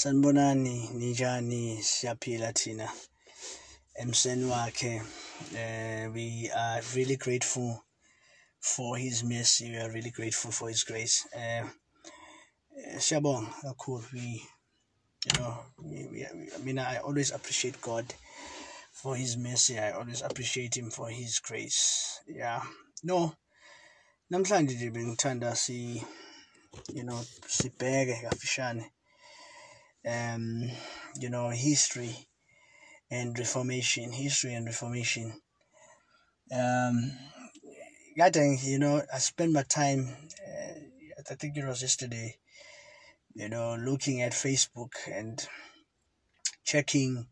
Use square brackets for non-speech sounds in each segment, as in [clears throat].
sanibonani ninjani siyaphila thina. Emseni wakhe uh, we are really grateful for his mercy. We are really grateful for his grace. Uh, siyabonga we you know we, we, i mean i always appreciate god for his mercy. I always appreciate him for his grace. Yeah. No namhlanje nje bengithanda si you know sibheke kafishane um you know history and reformation history and reformation. Um kade you know i spent my time uh, i think it was yesterday you know looking at facebook and checking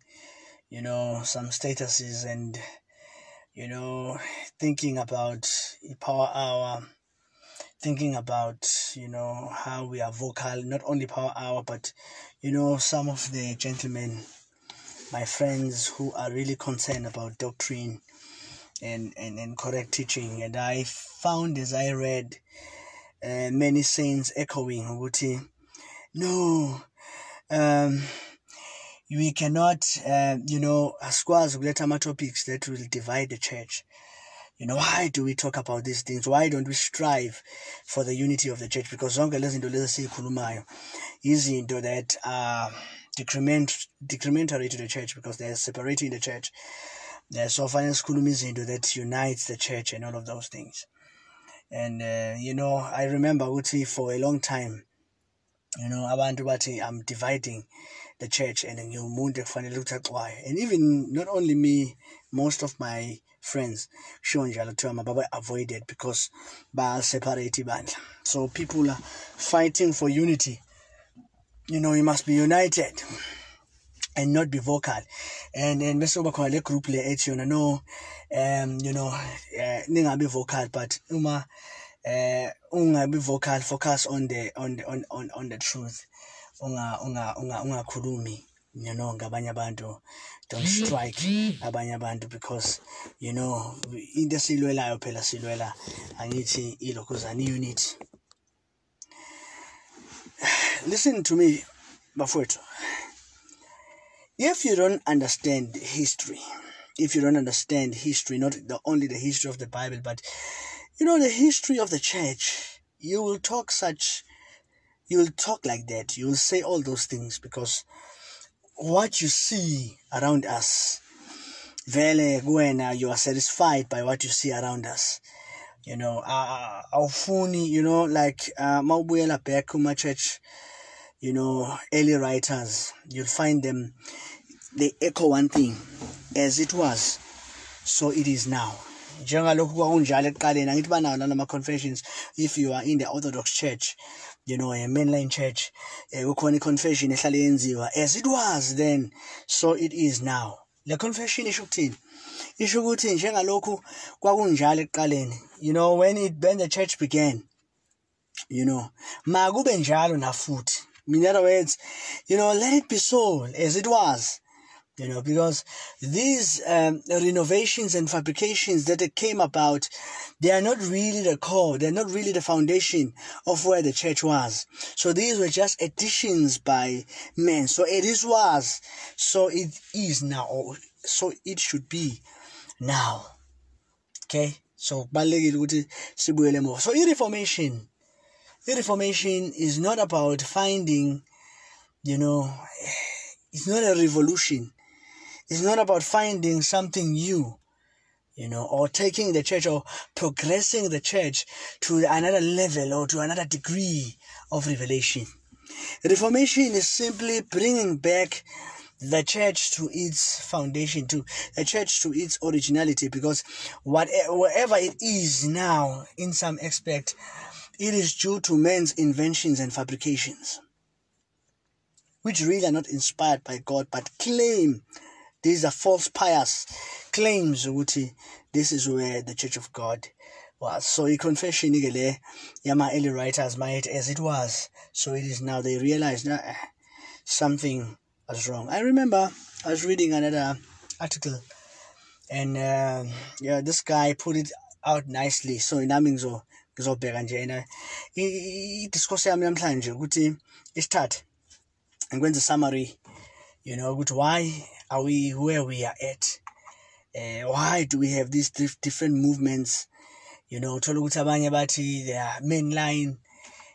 you know some statuses and you know thinking about power hour thinking about you know how we are vocal not only power hour but you know some of the gentlemen my friends who are really concerned about doctrine and and, and correct teaching. And i found as i read uh, many saints echoing ukuthi no um we cannot uh, you know asikwazi ukuletha ama-topics that will divide the church you know why do we talk about these things? Why don't we strive for the unity of the church? Because zonke lezi zinto lezi siyikhulumayo izinto that are decrement, decrementary to the church because they're separating the church. They're so fanele sikhuluma izinto that unites the church and all of those things. And uh, you know i remember ukuthi for a long time you know abantu bathi i'm dividing the church and ngiwumuntu ekufanele ukuthi axwaye and even not only me most of my friends sure njalo kuthiwa mababe avoided because ba-separate ibandla. So people are fighting for unity. You know you must be united and not be vocal. And and bese kuba khona le group le ethi yona no um you know uh, ningabi vocal but uma uh ungabi vocal focus on the on the on on, on the truth. Unga unga unga ungakhulumi you know ngabanye abantu don't strike abanye abantu because you know into esilwelayo phela silwela angithi ilokhuzana unity listen to me bafowethu. If you don't understand history if you don't understand history not the, only the history of the bible but you know the history of the church you will talk such you will talk like that. You will say all those things because what you see around us vele kuwena you are satisfied by what you see around us. You know uh, awufuni you know like uh, mawubuyela back kuma church you know early writers you'll find them they echo one thing as it was so it is now. Njengalokhu kwakunjalo ekuqaleni angithi banawo confessions if you are in the orthodox church you know a mainline church kukhona i-confession ehlale yenziwa as it was then so it is now. Le confession isho ukuthini? Isho ukuthi njengalokhu kwakunjalo ekuqaleni you know when it when the church began you know makube njalo nafuthi in other words you know let it be so as it was. You know because these um, renovations and fabrications that came about they are not really the core they're not really the foundation of where the church was. So these were just additions by men. So it is was so it is now so it should be now. Okay? So kubalulekile so i-reformation i-reformation is not about finding you know it's not a revolution it's not about finding something new you know or taking the church or progressing the church to another level or to another degree of revelation. Reformation is simply bringing back the church to its foundation to the church to its originality because whatever it is now in some aspect it is due to men's inventions and fabrications which really are not inspired by god but claim these are false pious claims ukuthi this is where the church of god was. So i-confession ke le yama early writers might as it was. So it is now they realize nah, something was wrong. I remember i was reading another article and uh, yeah this guy put it out nicely. So nami ngizo ngizobheka njena i-discourse yami namhlanje ukuthi isithathe ngikwenza summary you know ukuthi why are we where we are at? Uh, why do we have these dif- different movements? You know uthola ukuthi abanye bathi they are mainline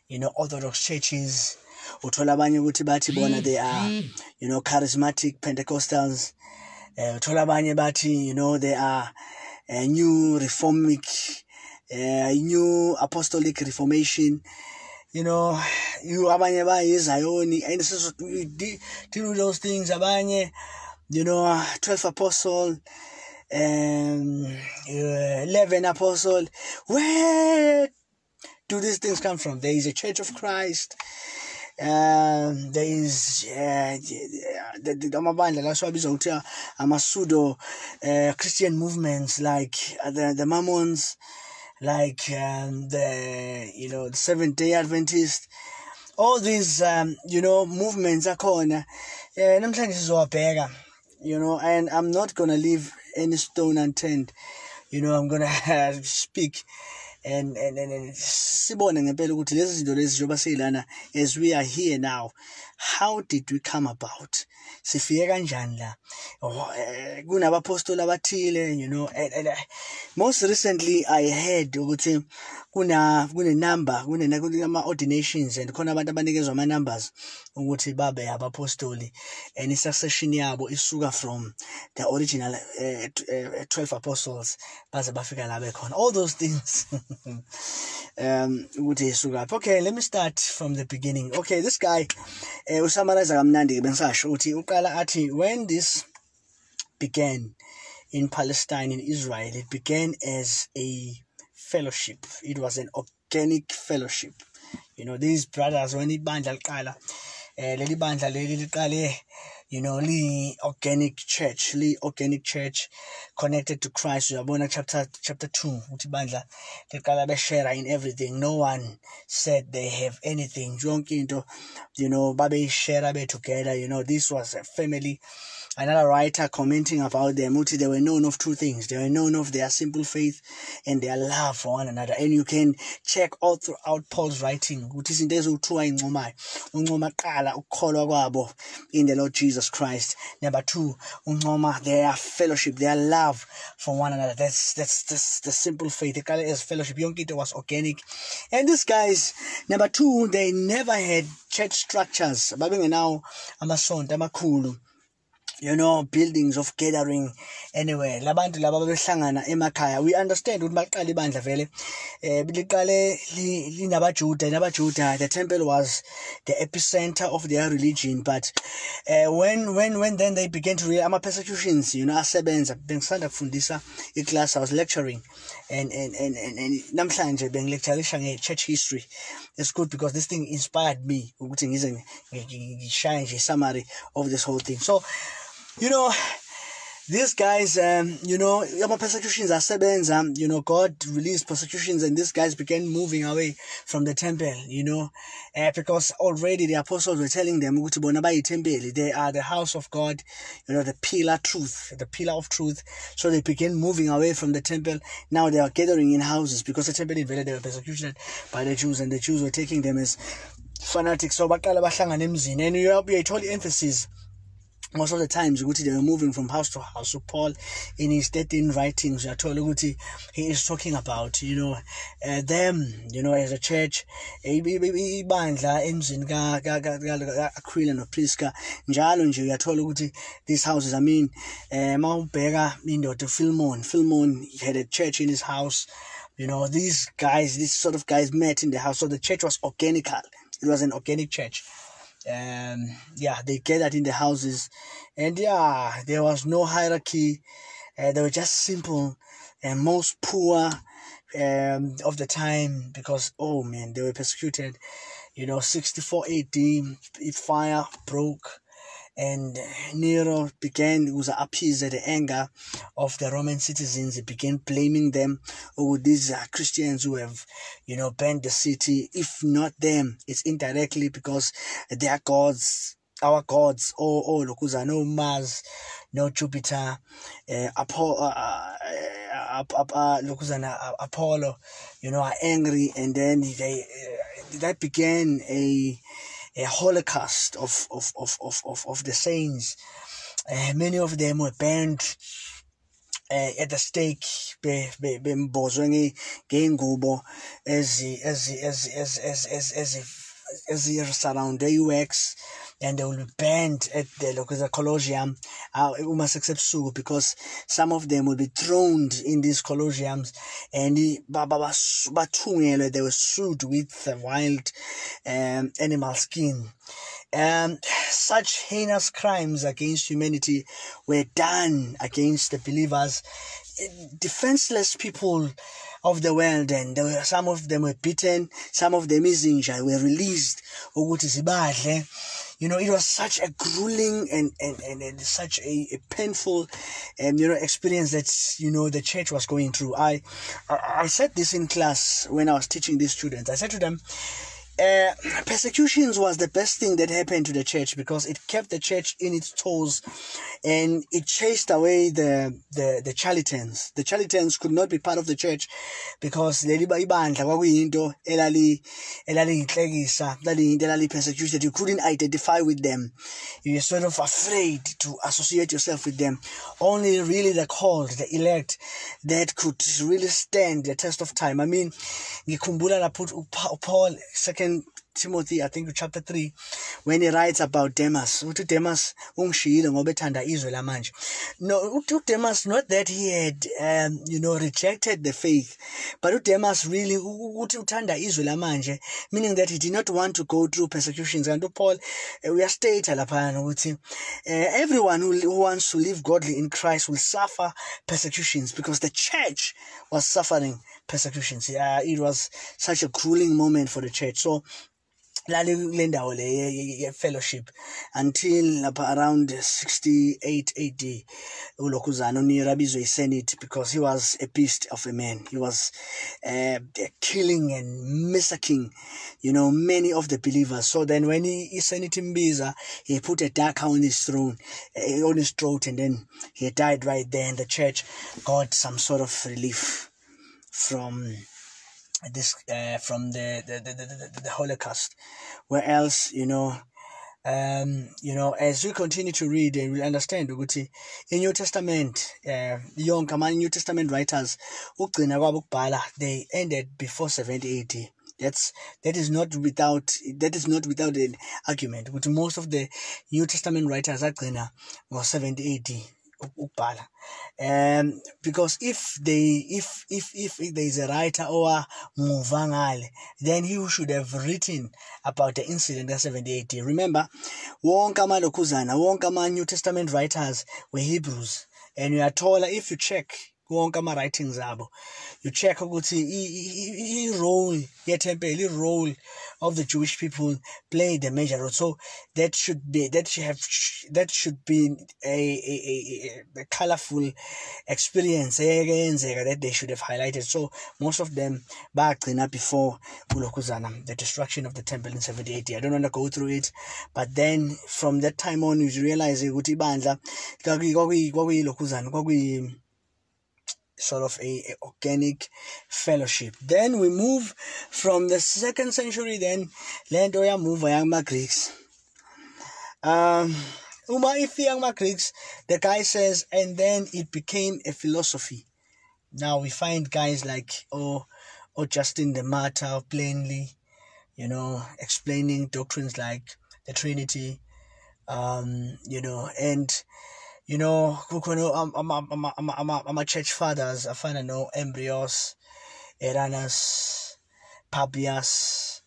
you know orthodox churches. Uthola abanye ukuthi bathi bona they are you know charismatic pentecostals. Uh, uthola abanye bathi you know they are uh, new reformic uh, new apostolic reformation. You know you abanye bayizayoni and we de- deal those things. Abanye you know 12 apostle um uh, 11 apostle. Where do these things come from? There is a church of christ. Um there is uh, the, the amabandla la siwabiza ukuthi ama pseudo uh, christian movements like uh, the the mormons like um, the you know the seventh day adventist. All these um, you know movements akhona eh namhlanje sizowabheka you know and i'm not to leave any stone unturned. You know i'm to [laughs] speak. And and and, and sibone ngempela ukuthi lezi as we are here now. How did we come about sifike kanjani la? Oh, eh, kunabapostoli abathile you know and, and uh, most recently i heard ukuthi kuna kune number kune kunama ordinations and khona abantu abanikezwa ama numbers ukuthi babe abapostoli. And isuccession yabo isuka from the original uh, 12 apostles baze bafika la bekhona. All those things [laughs] um ukuthi isuka okay let me start from the beginning. Okay this guy uh, usummarize kamnandi bengisasho ukuthi uqala when this began in Palestine in Israel it began as a fellowship. It was an organic fellowship. You know these brothers when ibandla liqala eh leli bandla leli you know li organic church li organic church connected to Christ. Uyabona chapter chapter 2 uthi bandla liqala be share in everything. No one said they have anything. Yonke into you know babe share be together you know this was a family another writer commenting about them uthi they were known of two things. They were known of their simple faith and their love for one another. And you can check all throughout Paul's writing ukuthi izinto eziwu-2 ayincomayo uncoma qala ukukholwa kwabo in the Lord Jesus Christ. Number 2 uncoma their fellowship their love for one another. That's that's, that's the simple faith. Iqale as fellowship. Yonke into was organic. And these guys number 2 they never had church structures. Babengenawo amasonto amakhulu you know buildings of gathering. Anyway labantu laba babehlangana emakhaya we understand ukuthi baqala ibandla vele. Eh liqale linabajuda nabajuda the temple was the epicenter of their religion but uh, when when when then they began to realize ama persecutions you know asebenza. Bengisanda kufundisa iclass i was lecturing and and and and, and namhlanje bengilectureisha nge-church history. It's good because this thing inspired me ukuthi ngize ngishaye nje summary of this whole thing. So you know these guys um you know ama persecutions asebenza you know god released persecutions and these guys began moving away from the temple you know uh, because already the apostles were telling them they are the house of god you know the pillar truth the pillar of truth. So they began moving away from the temple. Now they are gathering in houses because the temple in Vele they were persecuted by the jews and the jews were taking them as fanatics. So baqala bahlangana emzini and uyayithola i-emphasis most of the times ukuthi they were moving from house to house. So paul in his 13 writings uyathola ukuthi he is talking about you know uh, them you know as a church. Ibandla emzini ka-aquila noprisca njalo nje uyathola ukuthi these houses i mean um mawubheka indoda philmon philmon had a church in his house. You know these guys these sort of guys met in the house. So the church was organical. It was an organic church um yeah they gathered in the houses. And yeah there was no hierarchy. Uh, they were just simple and most poor um of the time because oh man they were persecuted. You know 64 AD fire broke and Nero began was appeased at the anger of the Roman citizens. He began blaming them. Oh, these Christians who have, you know, burned the city. If not them, it's indirectly because they are gods, our gods. Oh, oh, who's no Mars, no Jupiter, uh, Apollo, uh, uh, uh, uh, uh, Apollo, you know, are angry, and then they uh, that began a a holocaust of of of of of, of the saints. Uh, many of them were burned uh, at the stake bembozwe ngey'ngubo ezisurround the-UX and they will be banned at the local Colosseum uh, uma sekusebusuku because some of them will be thrown in these Colosseums and they were sued with wild um, animal skin. Um, such heinous crimes against humanity were done against the believers. Defenseless people of the world and were, some of them were beaten some of them izinja were released you know, it was such a grueling and, and, and, and such a, a painful, um, you know, experience that, you know, the church was going through. I, I, I said this in class when I was teaching these students. I said to them, uh, persecutions was the best thing that happened to the church because it kept the church in its toes and it chased away the the the charlatans. The charlatans could not be part of the church because leli ibandla kwakuyinto elali elaliyinhlekisa laliyinto elali persecuted. You couldn't identify with them. You were sort of afraid to associate yourself with them. Only really the called the elect that could really stand the test of time. I mean Paul second second Timothy I think chapter 3 when he writes about Demas. Uthi Demas ungishiyile ngoba ethanda izwe lamanje. No Demas not that he had um, you know rejected the faith but Demas really uthi uthanda izwe lamanje meaning that he did not want to go through persecutions. And Paul uh, uyastate lapha ukuthi uh, everyone who, who wants to live godly in Christ will suffer persecutions because the church was suffering persecutions. Yeah, it was such a grueling moment for the church. So lali kule ndawo le ye-fellowship until around 68 AD ulokhuzana unira abizwe isenate because he was a beast of a man he was uh, killing and massacring you know many of the believers so then when isenate imbiza he put a dagger on his throne uh, on his throat and then he died right there and the church got some sort of relief from this uh, from the the, the, the, the Holocaust. Where else, you know, um, you know, as we continue to read, and we understand ukuthi in New Testament, uh, yonke ama New Testament writers, ukugcina kwabo ukubhala, they ended before 70 AD. That's that is not without that is not without an argument. But most of the New Testament writers agcina was 70 AD ukubhala. Um because if they if if if there is a writer or muva then he should have written about the incident of 78 remember wonke amalokhuzana wonke ama-new testament writers were hebrews. And you are told if you check wonke ama-writings abo. You check ukuthi i-role yethempeli i-role of the jewish people played a major role. So that should be that should have that should be a, a, a, a colorful experience that they should have highlighted. So most of them bagcina before ulokhuzana the destruction of the temple in 70 i don't want to go through it but then from that time on you realize ukuthi ibandla kwakuyilokhuzana kwakuyi sort of a, a, organic fellowship. Then we move from the second century, then lento yamuva Greeks. Um, uma ifi yama Greeks, the guy says, and then it became a philosophy. Now we find guys like oh, or Justin the Martyr plainly, you know, explaining doctrines like the Trinity, um, you know, and you know kukhona ama-church fathers afana no-embryos eranus papias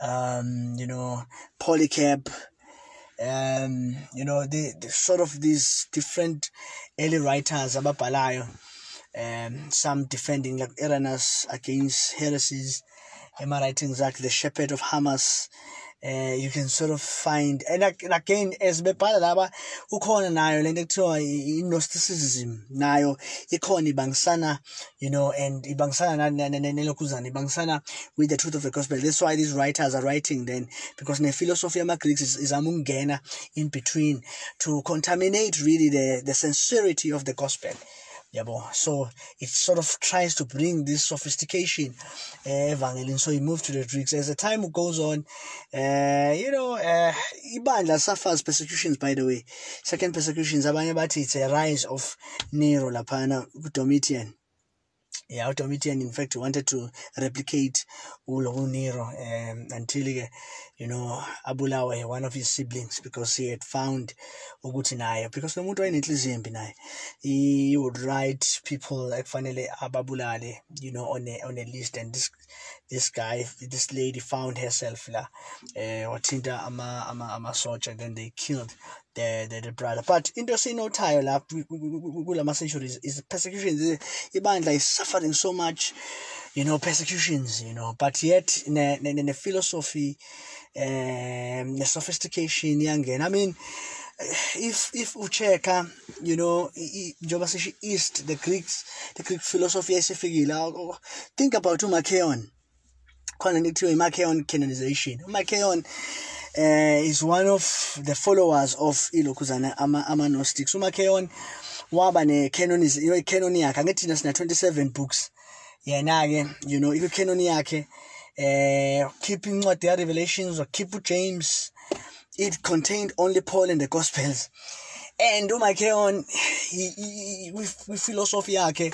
um you know polycarp um you know the, the sort of these different early writers ababhalayo um some defending like Irenaeus against heresies. Ema-writings like the shepherd of Hermas uh, you can sort of find and again as bebhala laba ukhona nayo lento ekuthiwa i-gnosticism. Nayo ikhona ibangisana you know and ibangisana nelokhuzana ibangisana with the truth of the gospel. That's why these writers are writing then because ne-philosophy yama-greeks izama ukungena in between to contaminate really the, the sincerity of the gospel yabo? So it sort of tries to bring this sophistication uh, evangeline. So he moved to the greeks. As the time goes on uh, you know uh, ibandla suffers persecutions by the way. Second persecutions abanye bathi it's a rise of nero laphana domitian yeah, Domitian, in fact, wanted to replicate Ulo Nero um, until, you know, Abulawa, one of his siblings, because he had found ukuthi because nomuntu wayenenhliziyo embi he would write people like finally ababulale you know on a on a list and this this guy this lady found herself la eh wathinta ama ama ama soldier then they killed the, the, the brother. But into esiyinothayo la kulama centuries is persecutions ibandla is suffering so much you know persecutions you know. But yet ne ne, ne philosophy um the sophistication yangena i mean if if ucheka you know njengoba sisho east the greeks the greek philosophy esifikile think about umarcion khona nekuthiwa imarcion canonization. Umarcion uh, is one of the followers of ilokhuzana ama ama umarcion waba ne canon is you know canon yakhe angithi thina sina 27 books. Yena ke you know i canon yakhe eh keep incwadi ya revelations or keep james. It contained only Paul and the Gospels. And [sighs] with, with philosophy yake,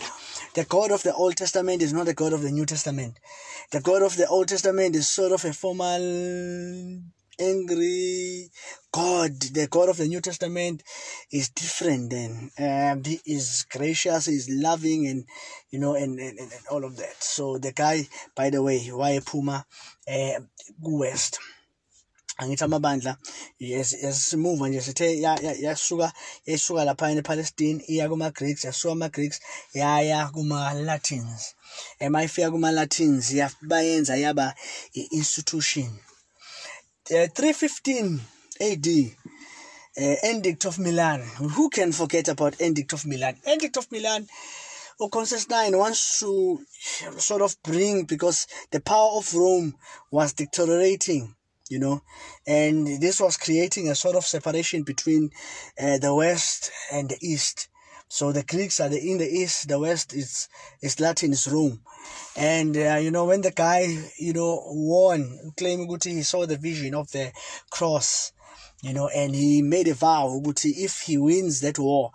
the God of the Old Testament is not the God of the New Testament. The God of the Old Testament is sort of a formal, angry God. The God of the New Testament is different then. Um, he is gracious, he is loving, and you know, and, and, and all of that. So the guy, by the way, why Puma, uh, West angithi amabandla yasimuva nje sithe yasuka yasuka lapha ePalestine iya kuma Greeks yasuka kuma Greeks yaya kuma Latins ema ifika kuma Latins yabayenza yaba institution 315 AD uh, Edict of Milan. Who can forget about Edict of Milan? Edict of Milan or Constantine wants to sort of bring because the power of Rome was deteriorating you know? And this was creating a sort of separation between uh, the west and the east. So the greeks are the, in the east the west is is latin is rome. And uh, you know when the guy you know won claiming that he saw the vision of the cross you know and he made a vow that if he wins that war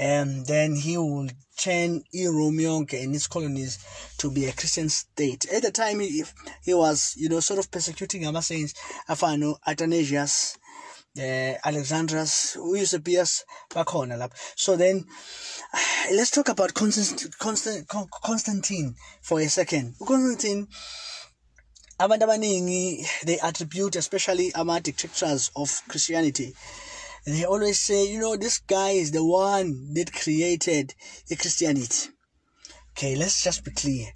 um, then he will turn Rome and its colonies to be a Christian state. At the time, he, he was, you know, sort of persecuting our saints, Afano, Athanasius, uh, Alexandras, Eusebius, bakhona lapha. So then, [sighs] let's talk about Constant, Constant, Constantine for a second. Constantine, abantu they attribute, especially ama dictators of Christianity, they always say, you know, this guy is the one that created the Christianity. Okay, let's just be clear.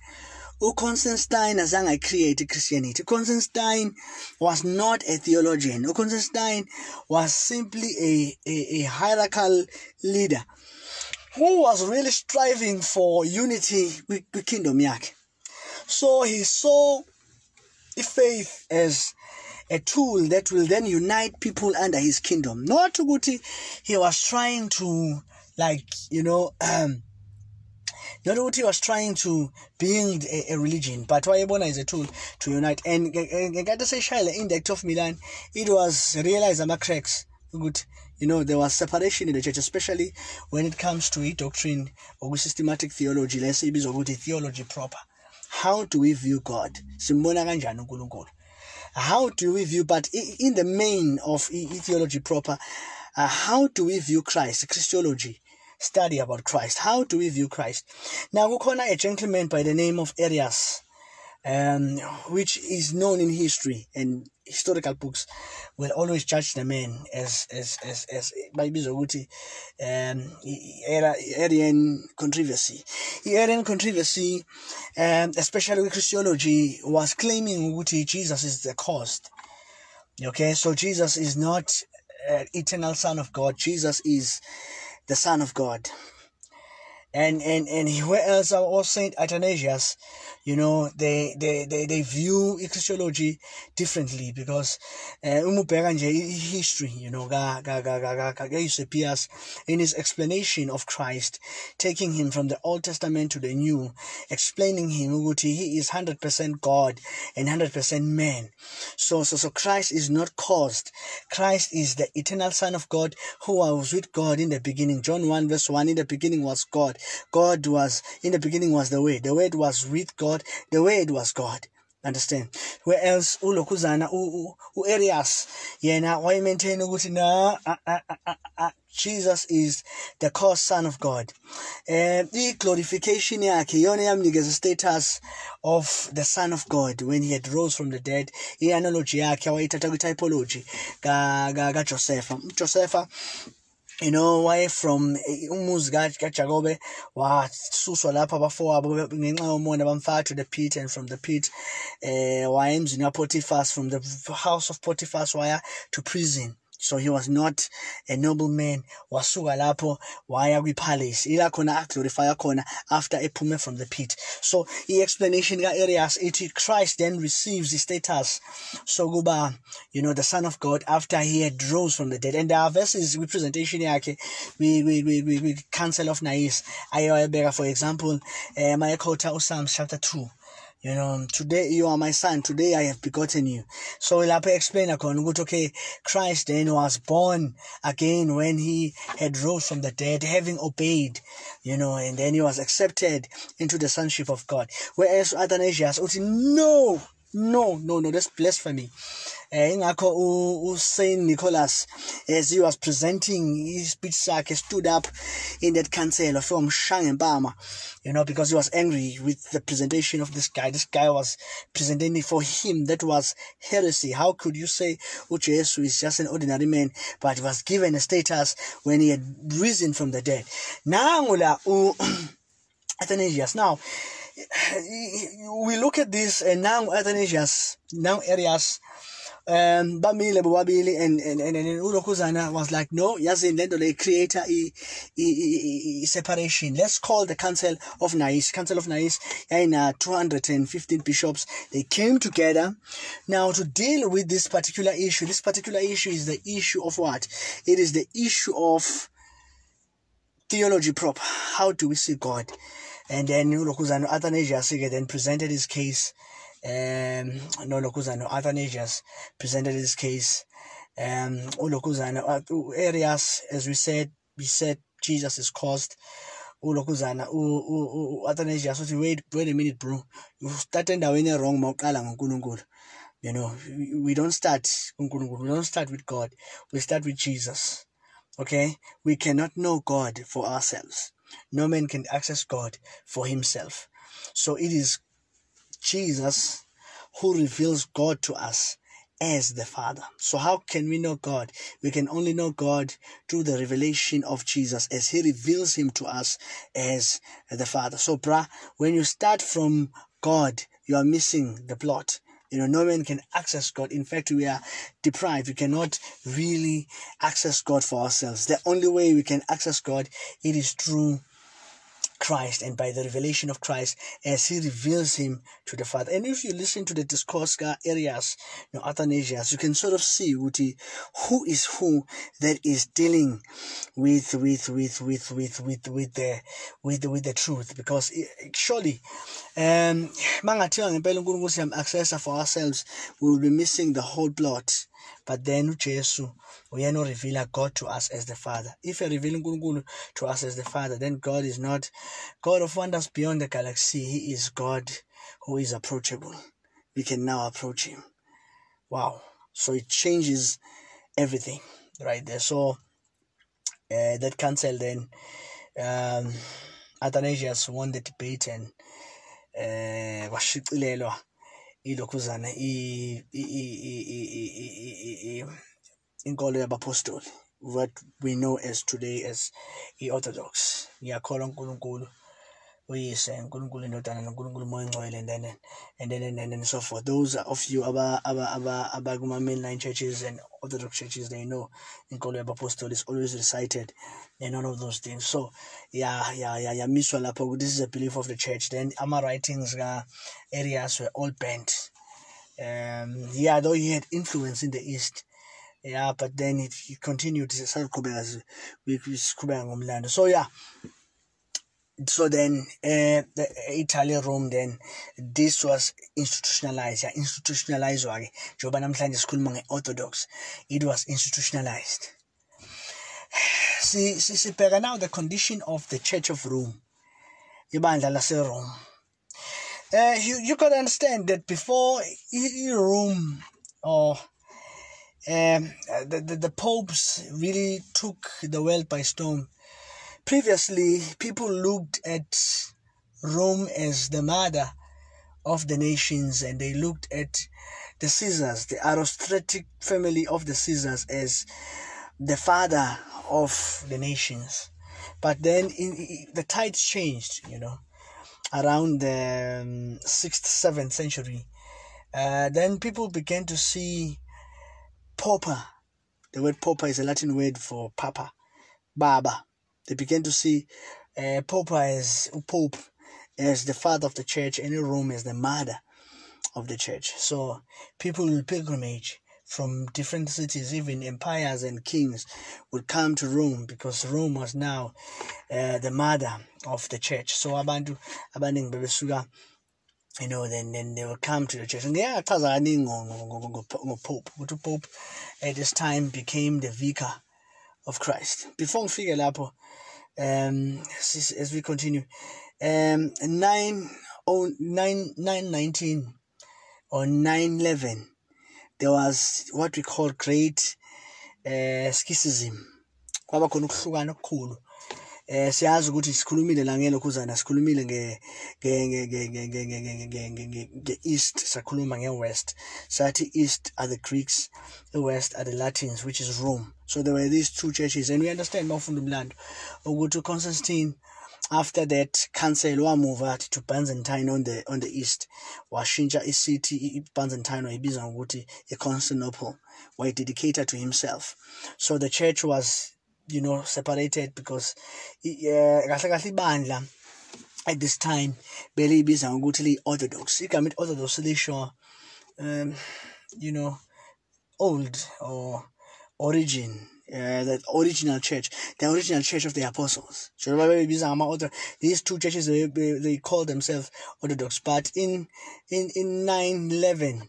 O constantine azange create Christianity. Constantine was not a theologian. Constantine was simply a, a, a hierarchical leader who was really striving for unity with the kingdom yake. So he saw faith as a tool that will then unite people under his kingdom. Not Tuguti, he was trying to, like, you know, um, not what he was trying to build a, a religion, but Wayabona is a tool to unite. And Gata say Shaila in the Edict of Milan, it was realized among cracks. Good, you know, there was separation in the church, especially when it comes to a doctrine or systematic theology. Let's say, theology proper. How do we view God? Simbona kanjani uNkulunkulu? How do we view, but in the main of theology proper, uh, how do we view Christ, Christology, study about Christ, how do we view Christ? Now, kukhona a gentleman by the name of Arius, um, which is known in history and historical books will always judge the man as as as as bayibizwa ukuthi um era Arian controversy. i-Arian controversy um especially with Christology was claiming ukuthi Jesus is the cause okay so Jesus is not an eternal son of God. Jesus is the son of God. And and and where else was Saint Athanasius you know they they they, they view Christology differently because uh, uma ubheka nje history you know ka ka in his explanation of Christ taking him from the Old Testament to the New explaining him he is 100% God and 100% man. So so so Christ is not caused. Christ is the eternal son of God who was with God in the beginning. John 1 verse 1 in the beginning was God. God was in the beginning was the way the word was with God the word was God. Understand? Where whereas ulokhuzana u-arius yena wayimaintain ukuthi na ah, ah, ah, jesus is the cause son of god. Um i-glorification yakhe yona yamnikeza status of the son of god when he had rose from the dead. I-analogy yakhe awayithatha kwi-typology kajosepha ujosepha you know why from umuzi kajakobe wasuswa lapha abafowabo ngenxa yomona bamfaka to the pit and from the pit eh waya emzini kapotiphar from the house of potiphar waya to prison so he was not a nobleman wasuka lapho waya kwi-palace. Ila khona aglorifya khona after ephume from the pit. So i-explanation ka-arius ithi christ then receives the status sokuba you know the son of god after he had rose from the dead. And there are verses representation yakhe kwi-council of nais ayewayebeka for example um ayekhotha uPsalms chapter 2 you know today you are my son. Today i have begotten you. So lapho explain khona ukuthi okay. Christ then was born again when he had rose from the dead having obeyed you know and then he was accepted into the sonship of god. Whereas athanasius uthi no no no no that's blasphemy. Eh, ingakho uSaint Nicholas as he was presenting his speech sakhe stood up in that council from Shangempama you know because he was angry with the presentation of this guy. This guy was presenting it for him. That was heresy. How could you say uJesu is just an ordinary man but was given a status when he had risen from the dead? La [clears throat] Athanasius now [sighs] we look at this and now Athanasius now Arius um bamile bobabili and and and, and was like no yazi lento le creator i, i, i, separation. Let's call the council of nice council of nice yayina 215 bishops they came together. Now to deal with this particular issue this particular issue is the issue of what? It is the issue of theology proper. How do we see god and then ulokhuzana athanasius then presented his case um no lokhuzana athanasius presented his case. Um ulokhuzana arius as we said we said jesus is caused ulokhuzana u-athanasius uthi wait wait a minute bro. You start endaweni wrong mawuqala ngonkulunkulu. You know we don't start we don't start with god we start with jesus. Okay? We cannot know god for ourselves no man can access god for himself so it is Jesus who reveals God to us as the Father. So how can we know God? We can only know God through the revelation of Jesus as he reveals him to us as the Father. So brah, when you start from God, you are missing the plot. You know, no man can access God. In fact, we are deprived. We cannot really access God for ourselves. The only way we can access God, it is through Christ and by the revelation of Christ as he reveals him to the Father. And if you listen to the discourse Arius, you know, Athanasius, you can sort of see who is who that is dealing with with with with with with with the with the, with the truth. Because it, surely um mangathiwa ngempela uNkulunkulu siyam access for ourselves. We will be missing the whole plot but then uJesu uyena reveal God to us as the Father. If you reveal uNkulunkulu to us as the Father, then God is not God of wonders beyond the galaxy. He is God who is approachable. We can now approach Him. Wow! So it changes everything right there. So uh, that council then um, Athanasius won the debate and uh, washicilelwa ilokhuzana inkolo yabapostoli what we know as today as i-orthodox. Ngiyakholwa unkulunkulu uyise uNkulunkulu indodana noNkulunkulu umoya ongcwele and then and then and then so forth. Those of you aba aba aba abakuma mainline churches and orthodox churches they know inkolo yabapostoli is always recited and all of those things. So yeah yeah yeah yamiswa lapho this is a belief of the church. Then ama writings ka arius were all bent. Um yeah though he had influence in the east yeah but then it, it continued saqhubeka siqhubeka ngomlando. So yeah so then uh, the Italy Rome then this was institutionalized. Yeah institutionalized ke njengoba namhlanje sikhuluma nge-orthodox it was institutionalized. See see sibheka now the condition of the church of Rome ibandla uh, you, you to understand that before Rome or um, the, the, the popes really took the world by storm Previously, people looked at Rome as the mother of the nations and they looked at the Caesars, the aristocratic family of the Caesars, as the father of the nations. But then in, in, the tides changed, you know, around the um, 6th, 7th century. Uh, then people began to see pauper. The word pauper is a Latin word for papa, baba they began to see uh, Pope as Pope as the father of the church and Rome as the mother of the church. So people will pilgrimage from different cities, even empires and kings would come to Rome because Rome was now uh, the mother of the church. So abantu abaningi bebesuka you know then then they will come to the church and yeah Pope. Pope at this time became the vicar of Christ. Before ngifike lapho um, as we continue, um, 9, oh, 9, 919 or 911, there was what we call great uh, schism. kwaba khona ukuhlukana okukhulu eh siyazi ukuthi sikhulumile la ngelokhuzana sikhulumile nge nge nge nge nge east sakhuluma nge west sathi east are the greeks the west are the latins which is rome so there were these two churches and we understand mawufunda umlando ukuthi Constantine after that cancel wamuva to Byzantine on the on the east washintsha city Byzantine wayibiza ngokuthi he dedicated to himself. So the church was you know separated because kahle at this time beliyibiza ngokuthi liyi-orthodox igama i-orthodox lisho um you know old or origin uh, the original church, the original church of the apostles. So These two churches they, they call themselves Orthodox, but in in in nine eleven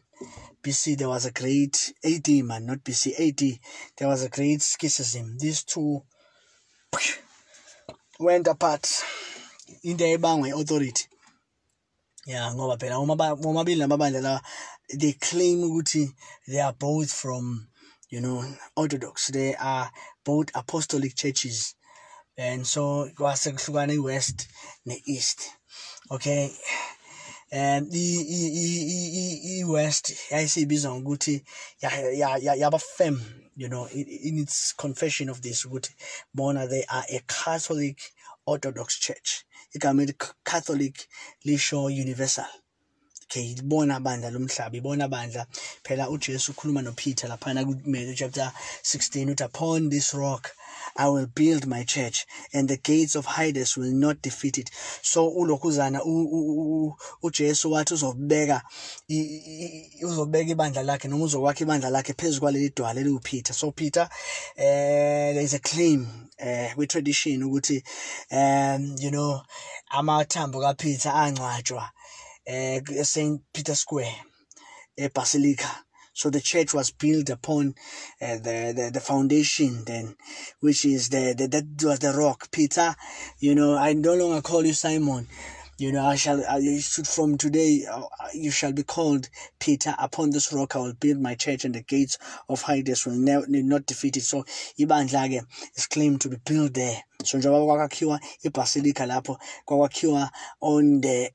BC there was a great AD man, not BC AD. There was a great schism. These two [sniffs] went apart in the ebangwe authority. Yeah, they claim ukuthi they are both from you know, Orthodox. They are both apostolic churches. And so kwasekuhlukana west ne-east okay um i-west yayisibizwa ngokuthi yaba firm you know in its confession of this ukuthi bona they are a catholic orthodox church igama catholic lisho universal okay ibona bandla lomhlaba ibona bandla phela uJesu ukhuluma noPeter laphana kuMatthew chapter 16 uthi upon this rock I will build my church and the gates of Hades will not defeat it. So ulokhuzana uJesu wathi uzobeka uzobeka ibandla lakhe noma uzokwakha ibandla lakhe phezulu kwaleli dwala eliuPeter so Peter uh, there is a claim uh, with tradition ukuthi um you know amathambo kaPeter angcwatshwa. uh, St. Peter Square, a Basilica. So the church was built upon uh, the, the, the foundation then, which is the, the that was the rock. Peter, you know, I no longer call you Simon. You know, I shall I should from today uh, you shall be called Peter. Upon this rock I will build my church, and the gates of Hades will never not defeat it. So ibandla is claimed to be built there. So njengoba kwakhiwa ibasilica lapho kwakhiwa on the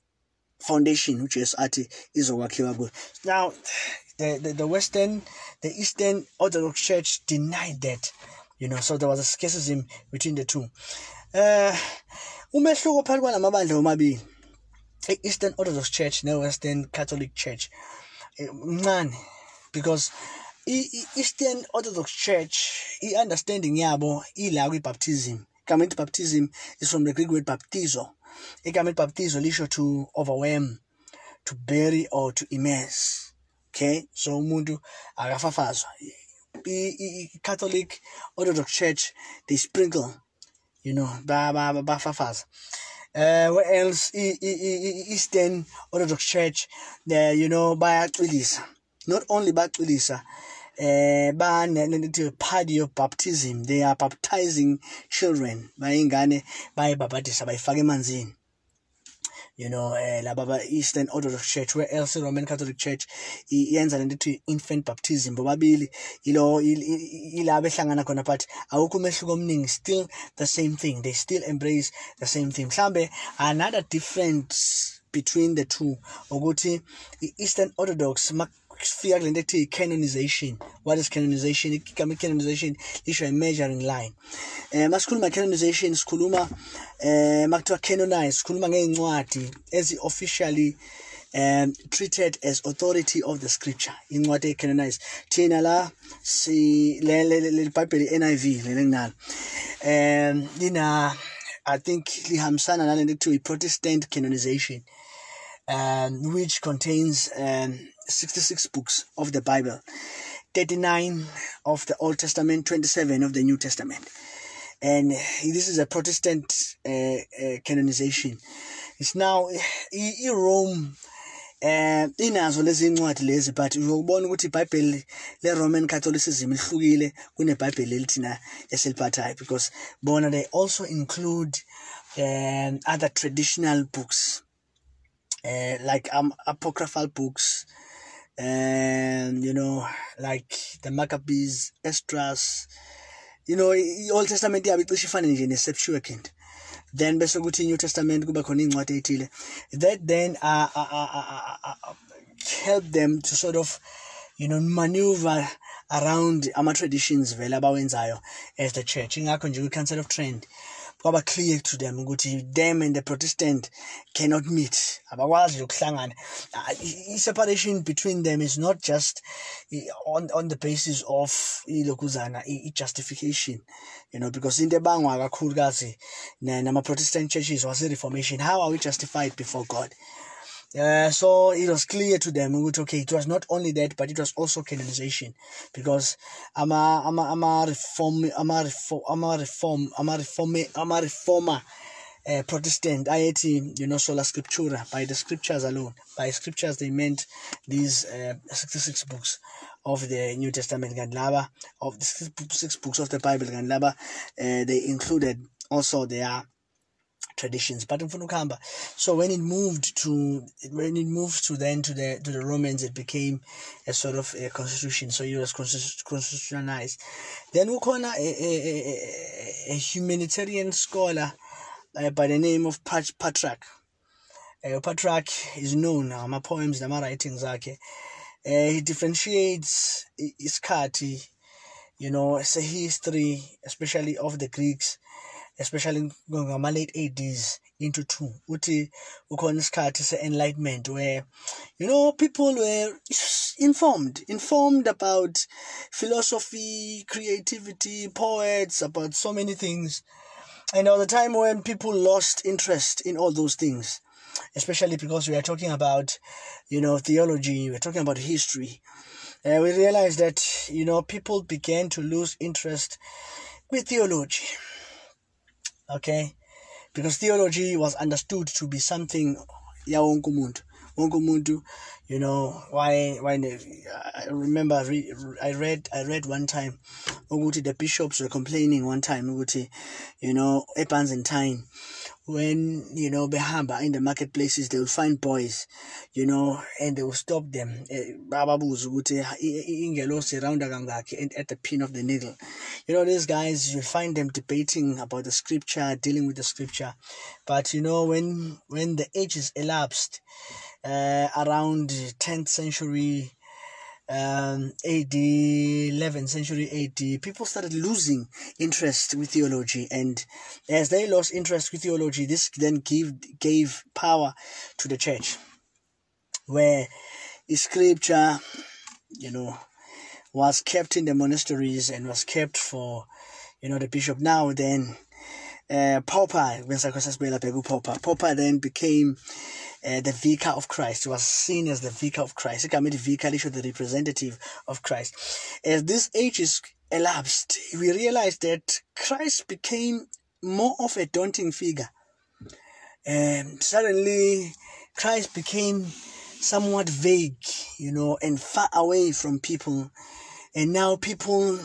foundation which is athi izokwakhiwa now the, the, the western the eastern orthodox church denied that you know so there was a schism between the two. Uh umehluko phakathi kwalamabandla omabili i-Eastern Orthodox Church ne-Western Catholic Church. Mncane because i-Eastern Orthodox Church i-understanding yabo ila kwi-baptism igama elithi baptism is from the Greek word baptizo igama elithi baptizo lisho to overwhelm to bury or to immerse. Okay? So umuntu akafafazwa. i-Catholic Orthodox Church they sprinkle you know bafafaza uh, where else? Eastern Orthodox Church there you know bayacwilisa. Not only bacwilisa eh ba party of baptism they are baptizing children. Bayingane bayibhabhadisa bayifaka emanzini. You know eh laba Eastern Orthodox Church where else Roman Catholic Church iyenza lento ethi infant baptism? Bobabili ilo ilaba ehlangana khona but awukho umehluko omningi still the same thing. They still embrace the same thing. Mhlambe another difference between the two ukuthi i-Eastern Orthodox kufika kule nto canonization what is canonization? Igama canonization lisho i-measuring line. Um masikhuluma canonization sikhuluma um makuthiwa canonize sikhuluma ngey'ncwadi ezi-officially um treated as authority of the scripture. Incwadi ecanonize thina la si le bhayibheli i-NIV lele nginalo um lina i think lihambisana nale nto kuthiwa i-protestant canonization um, which contains um, 66 books of the Bible, 39 of the Old Testament, 27 of the New Testament. And this is a Protestant uh, uh, canonization. It's now in Rome. eh inazo lezi incwadi lezi but uzokubona ukuthi iBhayibheli le-Roman Catholicism lihlukile kuneBhayibheli elithina esiliphathayo because bona they also include um, other traditional books uh, like um, apocryphal books and you know like the Maccabees, Esdras, you know i-Old Testament yabo icishe ifane nje ne-Septuagint then bese kuthi New Testament kuba khona incwadi ethile that then uh, uh, uh, uh, help them to sort of you know maneuver around ama traditions vele abawenzayo as the church. Ingakho nje kwi-council of trent kwaba clear to them ukuthi them and the protestant cannot meet. Abakwazi ukuhlangana. Ah, I-separation between them is not just on, on the basis of ilokuzana i-justification you know because into ebangwa kakhulukazi nama-protestant churches wase-reformation how are we justified before god uh, so it was clear to them okay it was not only that but it was also canonization. Because ama ama ama reform ama reform ama reform ama reform ama reformer uh, Protestant. Ayethi you know sola scriptura by the scriptures alone by scriptures they meant these uh, 66 books of the New Testament. And laba of the six books of the Bible and laba uh, they included also their traditions but in ukuhamba so when it moved to when it moved to then to the to the romans it became a sort of a constitution. So it was constitutionalized. Then ukhona a, a, a, a humanitarian scholar uh, by the name of Pat, Petrarch uh, is known ama poems nama writings akhe. Uh, he differentiates isikhathi you know it's a history especially of the greeks especially ngama late 80s into two uthi ukhona isikhathi se-enlightenment where you know people were informed informed about philosophy creativity poets about so many things. And at the time when people lost interest in all those things especially because we are talking about you know theology we're talking about history. Uh, we realized that you know people began to lose interest with theology okay? Because theology was understood to be something ya wonke umuntu you know why why i remember i read i read one time ukuthi the bishops were complaining one time ukuthi you know eByzantine when you know behamba in the marketplaces they will find boys you know and they will stop them. Rounder kangaki at the pin of the needle. You know these guys you find them debating about the scripture dealing with the scripture. But you know when when the ages elapsed uh, around 10th century um, AD, 11th century AD, people started losing interest with theology, and as they lost interest with theology, this then gave gave power to the church, where scripture, you know, was kept in the monasteries and was kept for, you know, the bishop. Now then, uh, Popper, when Popper, Popper then became uh, the vicar of Christ. He was seen as the vicar of Christ. He became the vicar is the representative of Christ. As this age is elapsed, we realize that Christ became more of a daunting figure. And suddenly, Christ became somewhat vague, you know, and far away from people. And now people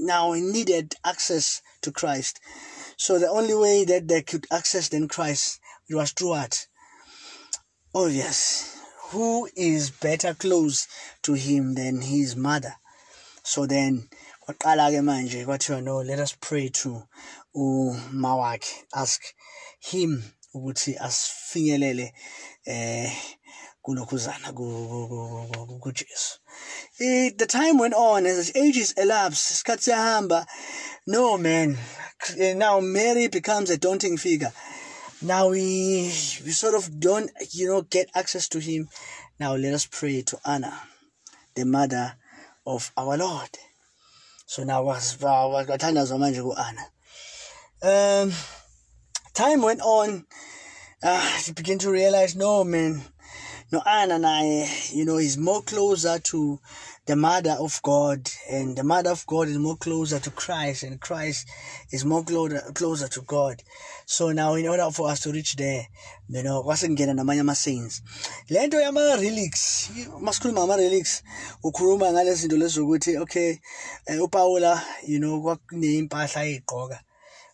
now needed access to Christ. So the only way that they could access then Christ it was through what? Oh, yes. Who is better close to him than his mother? So then, kwaqala ke manje kwathiwa no let us pray to uma wakhe ask him ukuthi asifinyelele eh kujesu the time went on as ages elapsed isikhathi no man. Now mary becomes a daunting figure. Now we we sort of don't you know get access to him. Now let us pray to anna the mother of our lord. So now was wathandazwa manje ku-anna um time went on. Uh, you begin to realize no man no anna I, you know is more closer to the mother of God, and the mother of God is more closer to Christ, and Christ is more closer closer to God. So now, in order for us to reach there, you know, wasingena namanye ama-saints le nto yama-relics masikhuluma ngama-relics ukhuluma ngale zinto lezokuthi okay uh, upawula you know kwakuney'mpahla ey'gqoka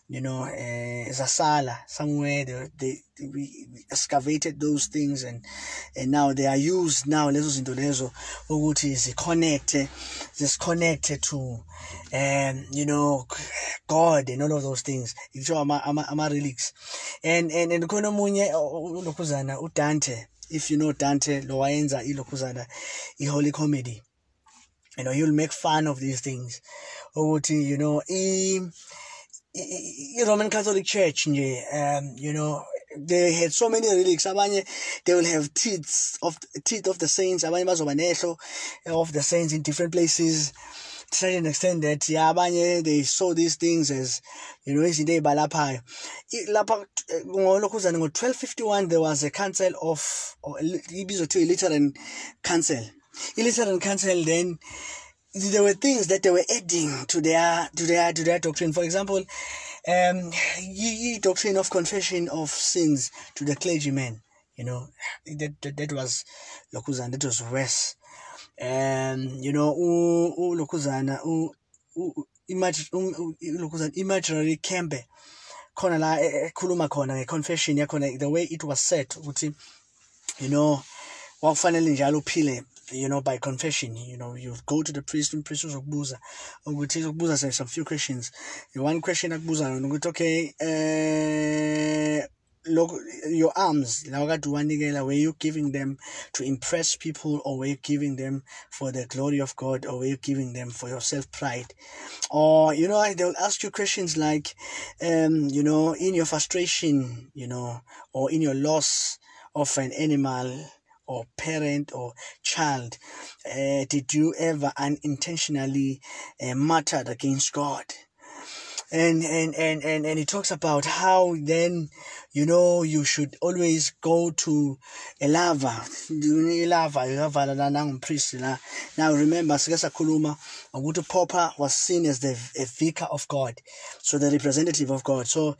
you know, uh, Zasala, somewhere they, they, we, we excavated those things and and now they are used now lezo zinto lezo ukuthi ziconnecte connected to um you know God and all of those things. Itsho ama ama, ama relics. And and and khona omunye ulokhuzana uDante if you know Dante lo wayenza ilokhuzana i-holy comedy. You know he'll make fun of these things. Ukuthi you know i i-Roman Catholic Church um you know they had so many relics. Abanye they will have teeth of teeth of the saints. Abanye bazoba nehlo of the saints in different places. To such an extent that yeah abanye they saw these things as you know izinto ey'balaphayo lapha ngolokhuzane ngo-1251 there was a council of ibizwa kuthiwa i-Lateran council. i-Lateran council then there were things that they were adding to their to their to their doctrine. For example, um, ye, doctrine of confession of sins to the clergyman. You know, that that, that was Lokuzana. That was worse. Um, you know, u, Lokuzana, u, Lokuzana imaginary kembe khona la ekhuluma khona nge-confession yakhona the way it was set ukuthi you know wakufanele njalo uphile you know, by confession, you know, you go to the priest and priest uzokubuza ukuthi uzokubuza say some few questions. One question akubuza ukuthi okay, uh look your arms were you giving them to impress people or were you giving them for the glory of god or were you giving them for your self pride or you know they'll ask you questions like um you know in your frustration you know or in your loss of an animal or parent or child uh, did you ever unintentionally uh, muttered against god? And and and and and he talks about how then you know you should always go to a lava ilava uyavala la nangumpriest la. Now remember sike sakhuluma ukuthi Popper was seen as the a vicar of God. So the representative of God. So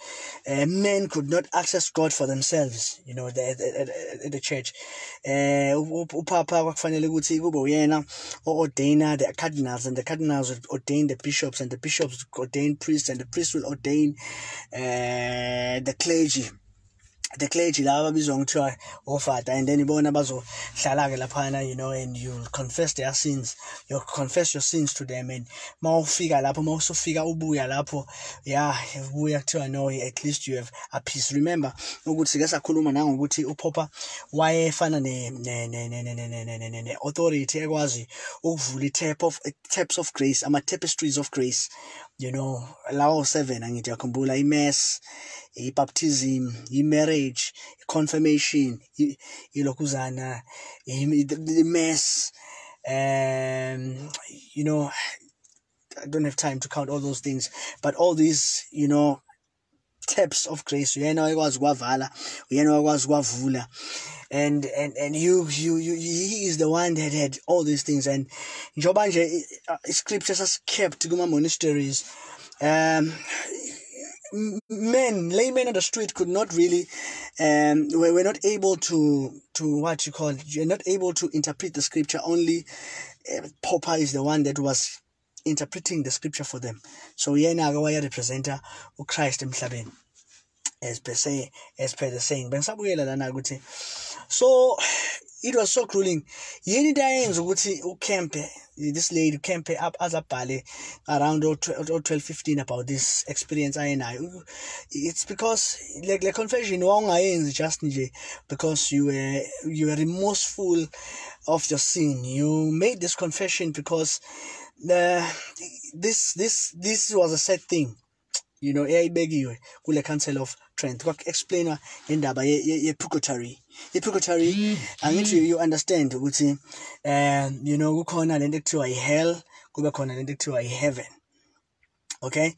uh, men could not access God for themselves you know the, the, the, the church. Uh, upapa kwakufanele ukuthi kube uyena o-ordainer the cardinals and the cardinals would ordain the bishops and the bishops would ordain priests and the priests will ordain uh, the clergy the clergy laba babizwa ngokuthiwa ofada and then ibona bazohlala-ke laphana you know and you'll confess their sins you'll confess your sins to them and mawufika lapho mawusufika ubuya lapho ya ubuya kuthiwa no at least you have a peace remember ukuthi ke sakhuluma nangokuthi uphopa wayefana ne-authority ekwazi ukuvula i-tap of taps of grace ama-tapestries of grace you know lawo seven angithi yakhumbula i-mass i-baptism i-marriage i-confirmation ilokhuzana i-mass um you know I don't have time to count all those things but all these you know taps of grace. Uyena wakwazi kwavala uyena wakwazi kwavula. And and and you you you he is the one that had all these things. And njoba nje scriptures has kept kuma monasteries um men laymen on the street could not really um were, were not able to to what you call you're not able to interpret the scripture. Only uh, is the one that was interpreting the scripture for them. So yena ke waya representa uChrist emhlabeni as per se as per the saying. Bengisabuyela lana ukuthi so it was so grueling. Yini into ayenza ukuthi uKempe this lady Kempe up as a azabhale around 12 15 about this experience i ayenayo it's because like the confession wawungayenzi just nje because you were you were remorseful of your sin. You made this confession because the this this this was a sad thing. You know eyayibekiwe kule council of trent. Kwaku-explainwa indaba ye-purgatory i-purgatory angithi you understand ukuthi um you know kukhona lento ekuthiwa i-hell kube khona lento ekuthiwa i-heaven okay?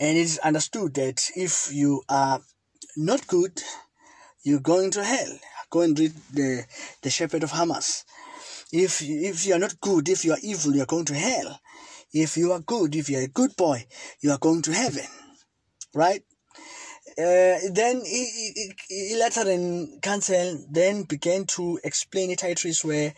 And it is understood that if you are not good you're going to hell. Go and read the the shepherd of hermas if if you are not good if you are evil you are going to hell. If you are good if you are a good boy you are going to heaven right? Uh, then Lateran Council then began to explain it titles where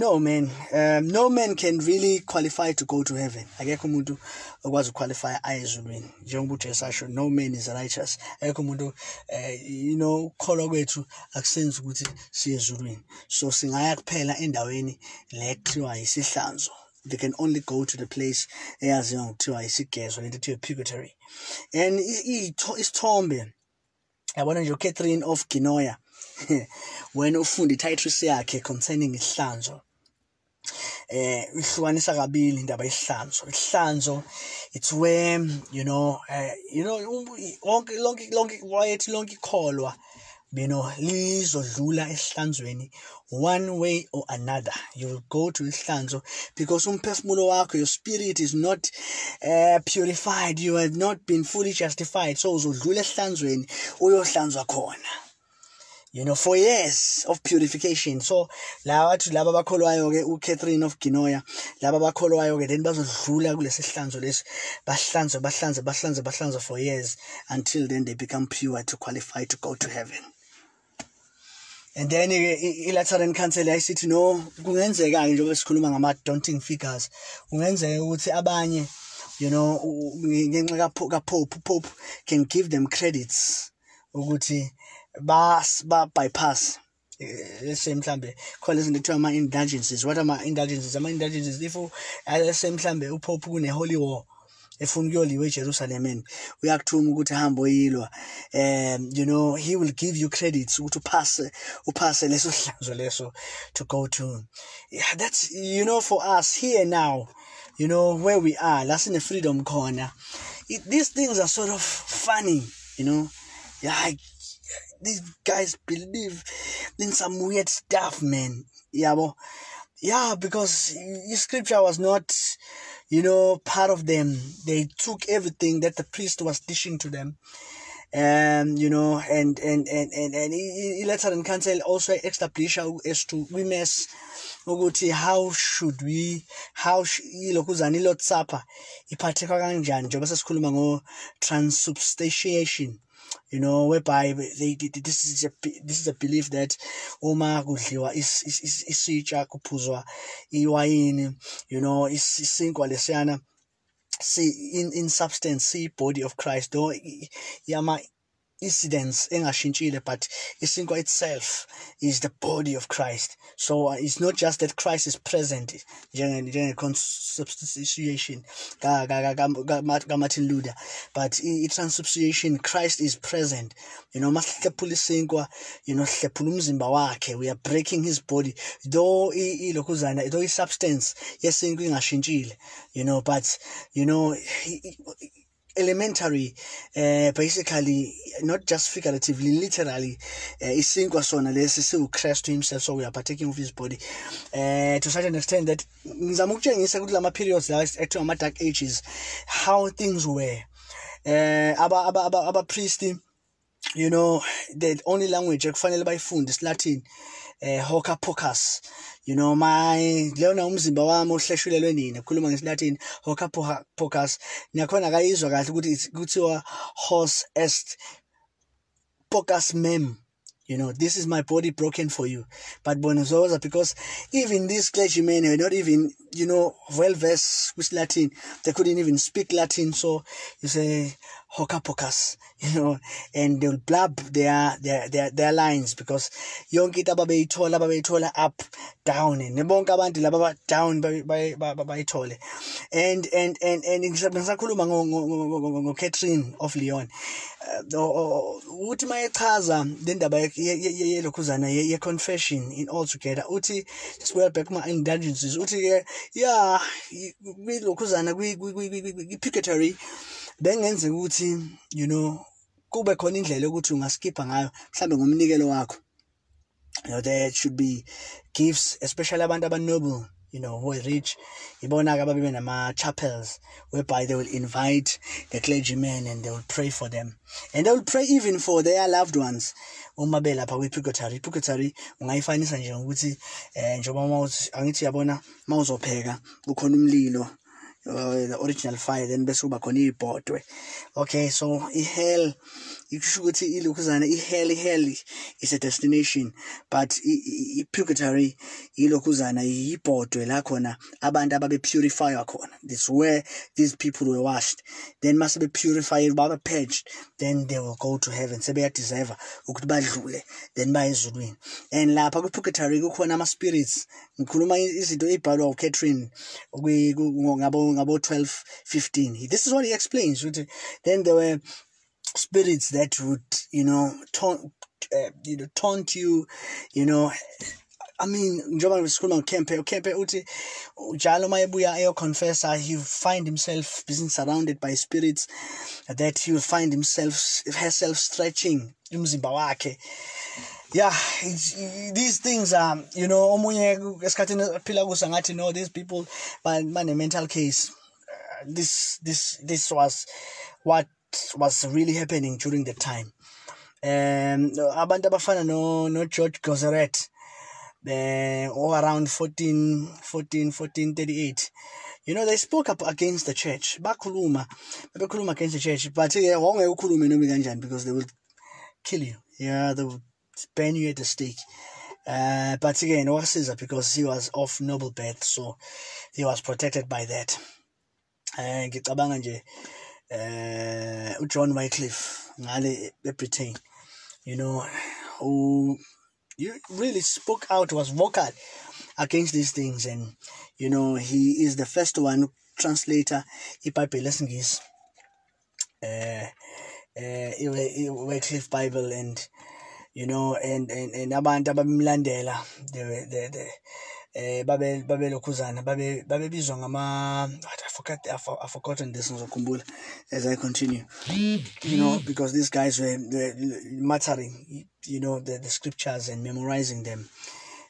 no man. Um, no man can really qualify to go to heaven. Akekho umuntu okwazi qualify aye ezulwini. Njengoba uJesu asho no man is righteous. Akekho umuntu uh, you know ukholwa kwethu akusenzi ukuthi siye ezulwini. So singaya kuphela endaweni le kuthiwa isihlanzo they can only go to the place eyaziwa ngokuthiwa isigezo lento kuthiwa purgatory. And isithombe yabona nje uCatherine of Genoa [laughs] when ufunda ititress yakhe concerning ihlanzo eh ihlukanisa kabili indaba yesihlanzo ihlanzo it's where you know uh, you know lonke lonke lonke wayethi lonke ikholwa you know lizodlula esihlanzweni one way or another. You will go to ihlanzo because umphefumulo wakho your spirit is not uh, purified. You have not been fully justified. So uzodlula esihlanzweni uyohlanzwa khona. You know for years of purification so laba bathi laba bakholwayo ke uCatherine of Ginoya laba bakholwayo ke then bazodlula kulesi sihlanzo lesi bahlanze bahlanze bahlanze bahlanze for years until then they become pure to qualify to go to heaven and then i-Lateran Council ayisithi no kungenzeka ke njengoba sikhuluma ngama daunting figures kungenzeka ukuthi abanye you know ngenxa ka Pope Pope can give them credits ukuthi ba ba bypass. Lese mhlambe khona izinto ekuthiwa ama-indulgences. What ama-indulgences? Ama-indulgences if lese mhlambe upope kune-holy war efuna ukuyoliwa ejerusalemeni uyakuthuma ukuthi ahambe oyilwa um you know he will give you credits ukuthi uphase uphase leso [laughs] hlanzo leso to go to. Yeah, that's you know for us here now you know where we are la sine-freedom khona. These things are sort of funny you know. Yeah these guys believe in some weird stuff man. Yabo. Yeah because scripture was not you know part of them. They took everything that the priest was dishing to them. Um you know and and and and, and i-Lateran Council also establish as to wimes ukuthi how should we how ilokhuzana ilot supper iphatheka kanjani njengoba sesikhuluma ngo transubstantiation you know whereby they, they this is a this is a belief that oh, uma kudliwa isitsha kuphuzwa iwayini you know isinkwa lesiyana see in in substance see body of Christ. Though yama incidents engashintshile but isinkwa itself is the body of Christ. So uh, it's not just that Christ is present njenge njenge consubstantiation but i transubstantiation Christ is present. You know masihlephula isinkwa you know sihlephula umzimba wakhe we are breaking his body. Though ilokhuzana though i substance yesinkwa ingashintshile you know but you know elementary uh, basically not just figuratively literally uh, isinkwa sona lesi siwuchrist himself so we are partaking of his body. Uh, to such an extent that ngizama ukutshengisa ukuthi lama periods la ekuthiwa ama-dark ages how things were. Uh, aba aba aba, you know the only language ekufanele bayifunde isilatin eh hoka pocus you know my lona umzimba wami ohleshulelwe nini khuluma ngesilatin hoka pocus niyakhona kayizwa kahle ukuthi kuthiwa hos est pocus mem. You know this is my body broken for you. But bonozoza because even these were not even you know well versed with latin. They couldn't even speak latin so you say hocus pocus, [laughs] you know and they'll blab their their their, their lines because yonke into ababeyithola ababeyithola up down and bonke abantu laba down bayithole. And and and and ngisakhuluma ngo Catherine of Lyon uh, uthi mayechaza le ndaba yelokhuzana ye confession in all together uthi swear back my indulgences uthi ke yeah kwilokhuzana kwi purgatory bengenzeka ukuthi you know kube khona indlela yokuthi ungaskipha ngayo mhlambe ngomnikelo wakho. You know there should be gifts especially abantu abanoble you know who are rich ibona-ke ababe nama-chapels whereby they will invite the clergymen and they will pray for them. And they will pray even for their loved ones. Uma belapha kwi-purgatory i-purgatory ungayifanisa nje ngokuthi um njengoba angithi yabona ma uzopheka kukhona umlilo uh, the original fire then bese kuba khona ibhodwe okay so i-hell ikusho ukuthi ilokhuzana i-hell i-hell is a destination but i-purgatory ilokhuzana yibhodwe la khona abantu ababe-purifywa khona. This where these people were washed. Then mase be-purified babe-purged then they will go to heaven sebeyadeserve ukuthi badlule then baye ezulwini. And lapha kwi-purgatory kukhona ama-spirits ngikhuluma izinto ey'bhalwa ucatherine ngabo ngabo 12 15 this is what he explains then there were spirits that would you know taunt uh, you know taunt you you know. I mean njengoba sikhuluma ngokempe ukempe uthi njalo uma ebuya eyoconfessa he find himself being surrounded by spirits that he will find himself herself stretching umzimba wakhe. Yeah these things are you know omunye esikhathini phila kuso ngathi no these people but bane mental case. Uh, this this this was what was really happening during the time. Um abantu abafana no no George Gozeret uh, or around 14 14 14 38 you know they spoke up against the church. Bakhuluma bekhuluma against the church but ke wonke ukhulume noma kanjani because they will kill you. Yeah they will burn you at the stake. Uh, but again wasiza because he was of noble birth so he was protected by that. Uh, ngicabanga nje uh, uJohn Wycliffe ngale eBritain you know who you really spoke out was vocal against these things and you know he is the first one translator iBhayibheli lesingisi uh uh Wycliffe Bible and you know and and, and abantu abamlandela the the the eh babe babelokhuzana babe babebizwa ngama I forgot I've, forgotten this ngizokhumbula as I continue. You know because these guys were, were muttering you know the, the scriptures and memorizing them.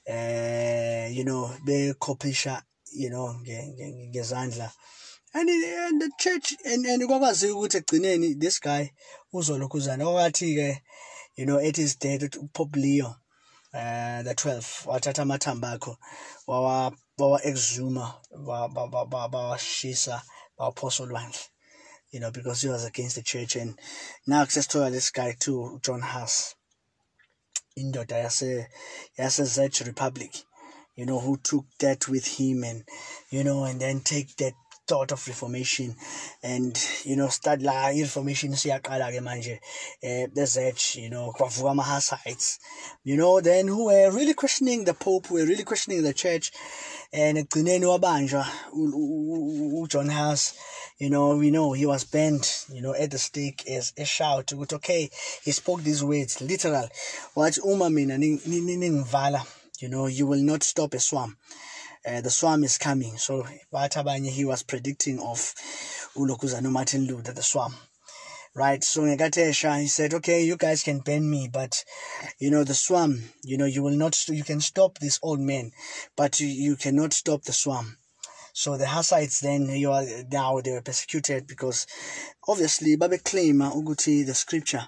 Uh you know bekopisha you know ngezandla. And, and the church and and kwakwazi ukuthi egcineni this guy uzolokhuzana. Okwathi ke you know it is his death Leo uh the 12 wathatha amathamba akho wawa wawa exhuma bawashisa bawaphosa olwandle you know because he was against the church. And now sesithola this guy too John Huss indoda yase yase Czech Republic you know who took that with him and you know and then take that start of reformation and you know start la reformation siyaqala ke manje eh the you know kwavuka ama Hussites you know then who were really questioning the pope who were really questioning the church and ekugcineni wabanjwa uJohn Huss you know we know he was bent you know at the stake as a shout ukuthi okay he spoke these words literal wathi uma mina ningivala you know you will not stop a swarm uh, the swarm is coming. So bathi he was predicting of ulokuzana martin luther the swarm right? So ngekatesha he said okay you guys can ban me but you know the swarm you know you will not you can stop this old man but you, you cannot stop the swarm. So the Hussites then you are now they were persecuted because obviously babe claim ukuthi the scripture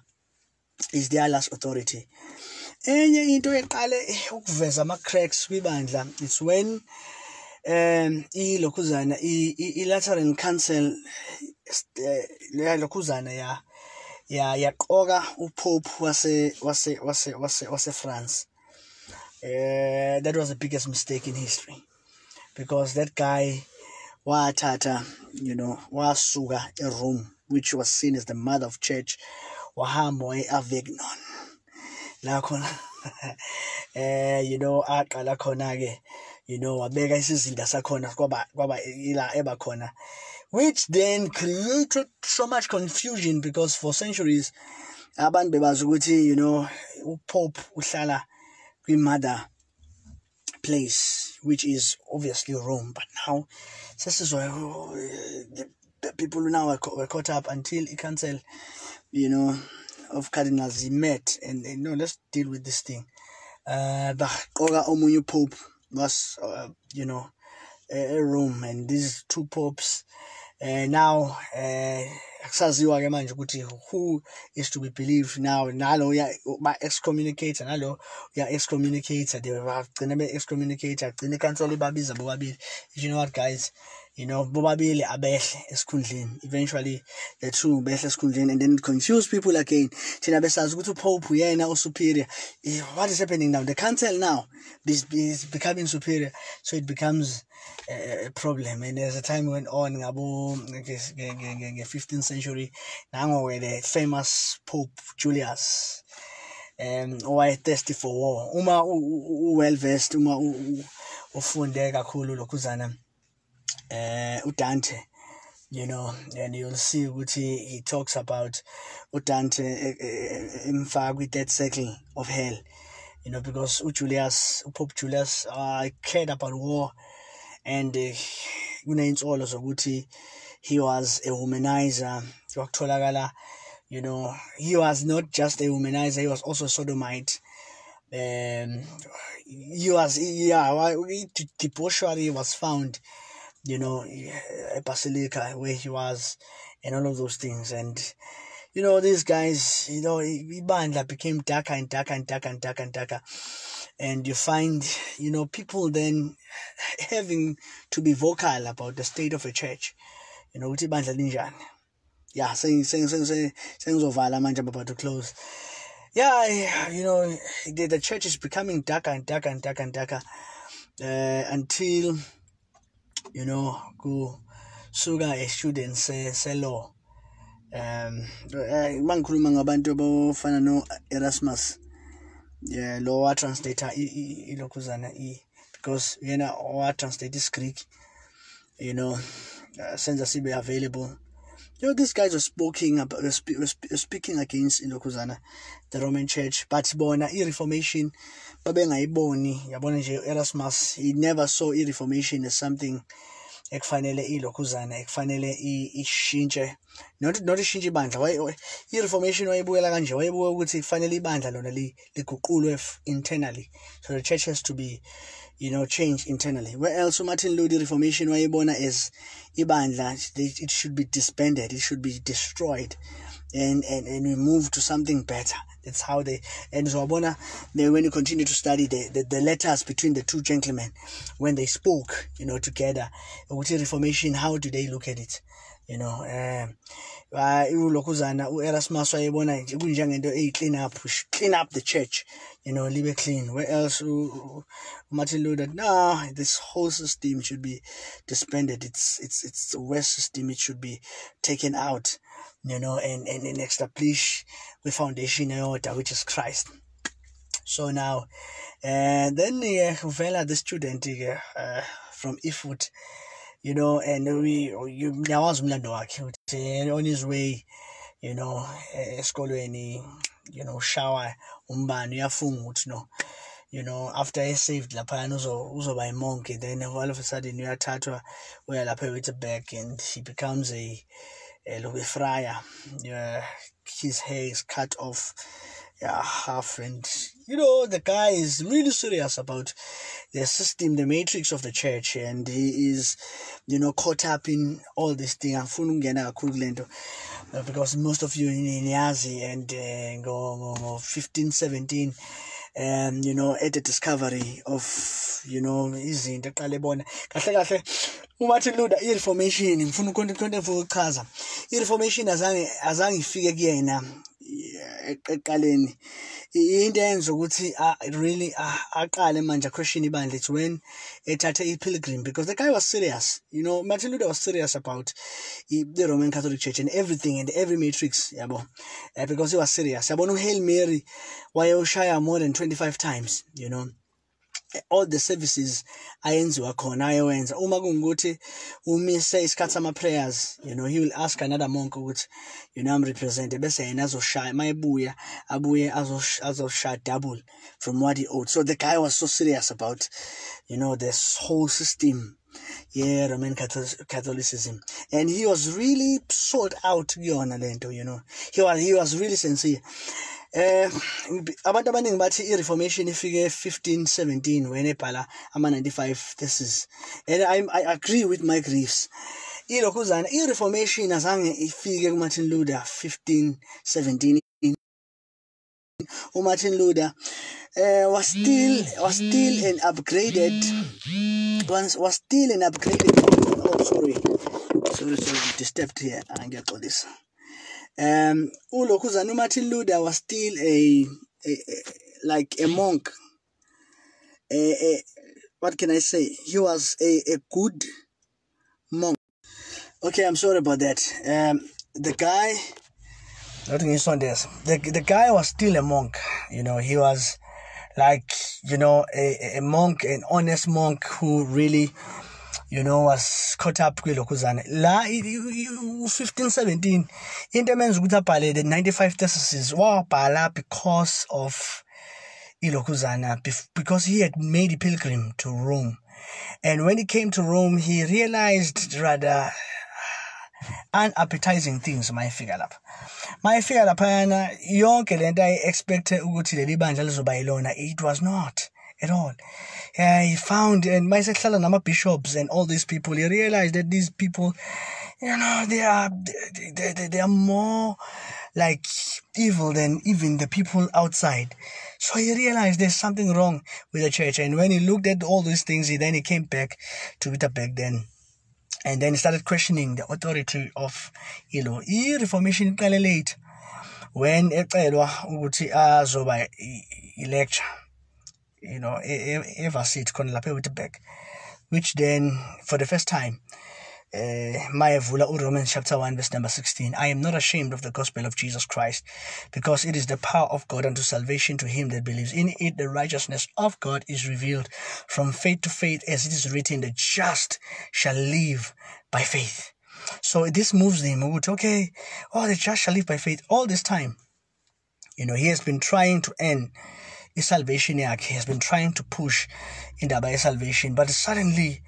is their last authority enye into eqale ukuveza ama cracks kwibandla it's when um ilokhuzana i-lateran council eh, lokhuzana ya ya yaqoka upope wase wase wase wase wase France. Uh, that was the biggest mistake in history because that guy wathatha you know wasuka eRome which was seen as the mother of church wahamba waye-avignon la khona [laughs] eh you know aqala khona ke you know wabeka isizinda sakhona kwaba kwaba ila eba khona which then created so much confusion because for centuries abantu bebazi ukuthi you know upope uhlala kwi-mother place which is obviously Rome but now this sesizwa the people now were, caught up until he council you know of cardinals he met and you know let's deal with this thing. Uh baqoka omunye pope was uh, you know a, a Rome and these two popes uh, now uh, akusaziwa ke manje ukuthi who is to be believed now? Nalo uya ba excommunicate nalo uya excommunicate they bagcina be excommunicate agcina ikhansela ibabiza bobabili. You know what guys you know bobabili abehle esikhundleni. Eventually the two behle esikhundleni and then confuse people again. Thina besazi ukuthi upope uyena osuperior. Eh, what is happening now? The council now. Is, is becoming superior so it becomes a, a problem. And as the time went on ngabo nge-15th century nango the famous pope julius um owaye-thirsty for war. Uma u-well versed uma ufunde kakhulu lokhuzana uh, uDante you know and you'll see ukuthi he he talks about. uDante fact with that circle of hell you know because uJulius uPope Julius uh, cared about war and uh, kuney'nsolo zokuthi he was a womanizer. You know he was not just a womanizer he was also a sodomite. Um he was yeah debauchery was found you know, a basilica where he was and all of those things. And, you know, these guys, you know, Ibandla became darker and darker and darker and darker and darker. And you find, you know, people then [laughs] having to be vocal about the state of a church. You know, ukuthi ibandla linjani. Yeah, saying saying saying saying sengizovala I'm about to close. Yeah, you know, the, the church is becoming darker and darker and darker and darker uh, until you know kusuka e-student se-law um uma ngikhuluma ngabantu abafana no-erasmus. Yeah lo wa-translator ilokhuzana i because yena wa-translate isi-greek you know uh, senza sibe available you know these guys were speaking about were speaking against ilokhuzana the roman church but bona i-reformation babengayiboni yabona nje Erasmus he never saw i-reformation as something ekufanele ilokhuzana ekufanele ishintshe not not ishintshe ibandla i-reformation wayebukela kanje wayebuka ukuthi kufanele ibandla lona liguqulwe internally. So the church has to be you know change internally where else umartin luther reformation wayebona as ibandla it should be disbanded it should be destroyed and, and, and we move to something better. That's how they and so Abona they when you continue to study the, the, the, letters between the two gentlemen when they spoke, you know, together with the reformation, how do they look at it? You know um ulokhuzana u-erasmus wayebona nje kunjengento eyi-clean up clean up the church you know libe clean. Where else martin luther no this whole system should be disbanded. It's it's it's a worst system. It should be taken out you know and and, and establish the foundation order which is christ. So now and then uh, uvela the student uh, from ifut you know and we you ngiyawazi umlando wakhe ukuthi on his way you know eh, esikolweni you know shower umbani ukuthi no you know after he saved laphayana uzoba imonk then all of a sudden uyathathwa uya lapha e-wittenberg and he becomes a, a, a friar yeah, his hair is cut off yeah, half and you know the guy is really serious about the system the matrix of the church and he is you know caught up in all this thing. Uh, because most of you niyazi and uh, ngo 15 17 um you know at the discovery of you know izinto bona. Kahle kahle uMartin Luther i-reformation ngifuna ukonto konto evuka ukuchaza i-reformation azange eqaleni into eyenza ukuthi really aqale manje question ibandla it's when ethathe i-pilgrim because the guy was serious you know Martin Luther was serious about the Roman Catholic Church and everything and every matrix yabo? Uh, because he was serious. Yabona uHail Mary wayewushaya more than 25 times you know all the services ayenziwa khona ayewenza uma kungukuthi umise isikhathi sama prayers you know he will ask another monk ukuthi you know I'm represented. Bese yena azoshaya mayebuya abuye azoshaya double from what he owed. So the guy was so serious about you know this whole system. Yeah Roman Catholicism. And he was really sold out lento you know. He was he was really sincere abantu abaningi bathi i-reformation ifike 1517 when ebhala ama-95 thesis. And I, I agree with my griefs. Ilokhuzana i-reformation azange ifike kumartin luther 1517 umartin luther uh, was still was still an upgraded was, was still an upgraded oh sorry. Sorry sorry disturbed here. Angiyaxolisa um ulokhuzana umartin luther was still a, a, a like a monk. A, a, what can i say? He was a, a good monk. Okay i'm sorry about that. Um the guy nothing is on this. The, the guy was still a monk you know. He was like you know a, a monk an honest monk who really you know was caught up kwilokhuzana la u-15 17 into emenza ukuthi abhale the 95 theses wabhala because of ilokhuzana because he had made a pilgrim to rome. And when he came to rome he realized rather [sighs] unappetizing things my mayefika lapha. Mayefika laphayana yonke lento ayi-expecte ukuthi leli bandla lizoba yilona it was not at all he found and mayisehlala nama-bishops and all these people he realized that these people you know they are they, they, they are more like evil than even the people outside so he realized there's something wrong with the church and when he looked at all these things he then he came back to Wittenberg then and then he started questioning the authority of you know i-reformation iqale late when ecelwa ukuthi azoba i-lecture you know ever evasit khona lapha e-wittenberg which then for the first time uh, Mayavula Romans chapter 1 verse number 16 I am not ashamed of the gospel of Jesus Christ because it is the power of God unto salvation to him that believes. In it the righteousness of God is revealed from faith to faith as it is written the just shall live by faith. So this moves him okay oh the just shall live by faith all this time. You know he has been trying to end salvation yakhe he has been trying to push indaba salvation but suddenly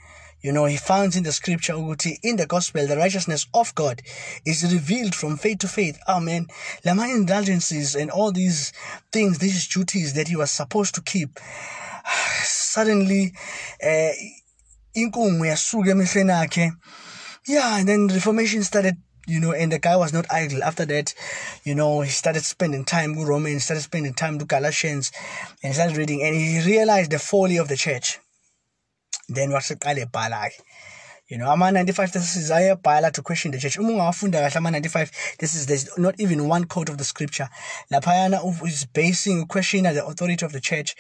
you know, he finds in the scripture, in the gospel, the righteousness of God is revealed from faith to faith. Amen. Lamang indulgences and all these things, these duties that he was supposed to keep, [sighs] suddenly, uh, yeah, and then Reformation started you know, and the guy was not idle. After that, you know, he started spending time with Romans, started spending time with Galatians, and started reading, and he realized the folly of the church. Then ebhala ke you know ama-95 theses ayebhala to question the church. Uma ungawafunda kahle ama-95 this is there's not even one quote of the scripture. Laphayana is basing questioning the authority of the church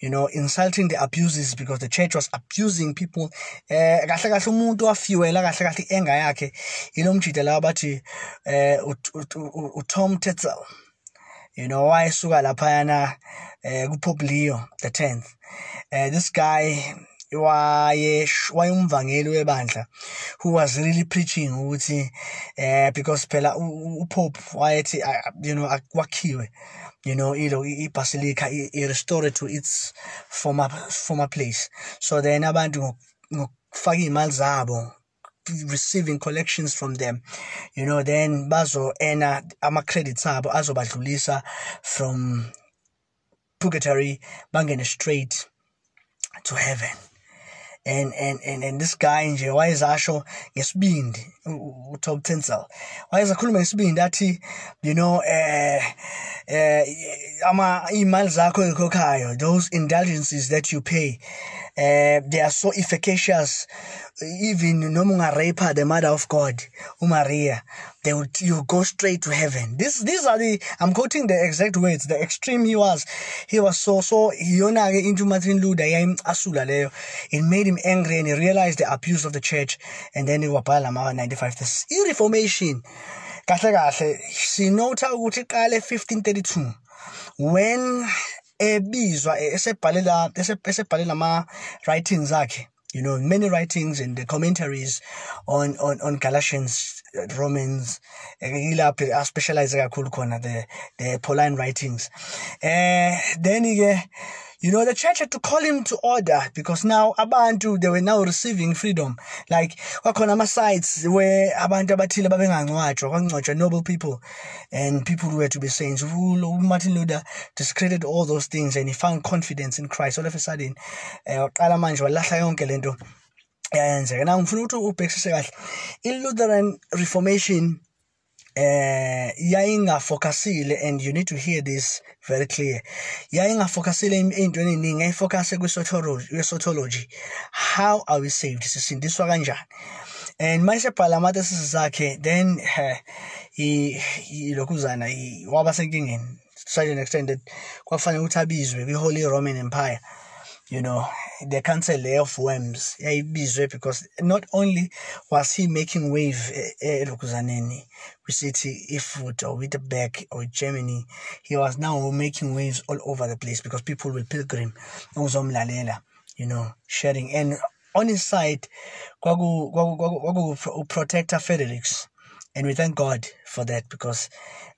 you know insulting the abuses because the church was abusing people. Eh kahle kahle umuntu wafiwela kahle kahle enga yakhe ilo mjida la bathi eh uTom Tetzel you know wayesuka laphayana eh kuPope Leo the 10th eh this guy waye wayumvangeli webandla who was really preaching ukuthi eh because phela upope wayethi you know kwakhiwe you know ilo ibasilica i restore to its former former place. So then abantu ngokufaka imali zabo receiving collections from them you know then bazo ena ama credits abo azobadlulisa from purgatory bangene straight to heaven and and and, and this guy nje wayezasho ngesibindi uTop Tetzel wayezakhuluma ngesibindi athi you know eh eh ama imali zakho ekhokhayo those indulgences that you pay uh, they are so efficacious even noma ungarape the mother of god umaria they will you go straight to heaven. This these are the i'm quoting the exact words the extreme he was. He was so so ke into martin luther yayimcasula leyo. It made him angry and he realized the abuse of the church. And then he wabhala ama 95 this i-reformation kahle kahle sinota ukuthi iqale 1532 when ebizwa esebhalela esebhalela ama writings akhe. You know many writings and the commentaries on on on Galatians Romans yilapho aspecialize kakhulu khona the the Pauline writings. Eh then ke you know, the church had to call him to order because now abantu they were now receiving freedom. Like kwakhona ama sites where abantu abathile babengangcwatshwa kwangcwatshwa noble people and people who were to be saints. Martin Luther discredited all those things and he found confidence in Christ. All of a sudden, eh, waqala manje walahla yonke lento yayenzeka. Now ngifuna ukuthi ubhekisise kahle. I-Lutheran Reformation eh yayingafocusile and you need to hear this very clear. Yayingafocusile ey'ntweni ey'ningi yayifocuse kwi-sotology how are we saved? Sisindiswa kanjani? And mayesebhala ama-thesis zakhe then lokhuzana waba senkingeni such an extent that kwafanele ukuthi abizwe kwi-holy roman empire. You know the council of worms yayibizwe because not only was he making wave eh, eh, elokuzaneni kwisithi ifoot or with the back or germany he was now making waves all over the place because people will pilgrim you know sharing. And on his side kwaku kwaku protector Fredericks and we thank God for that because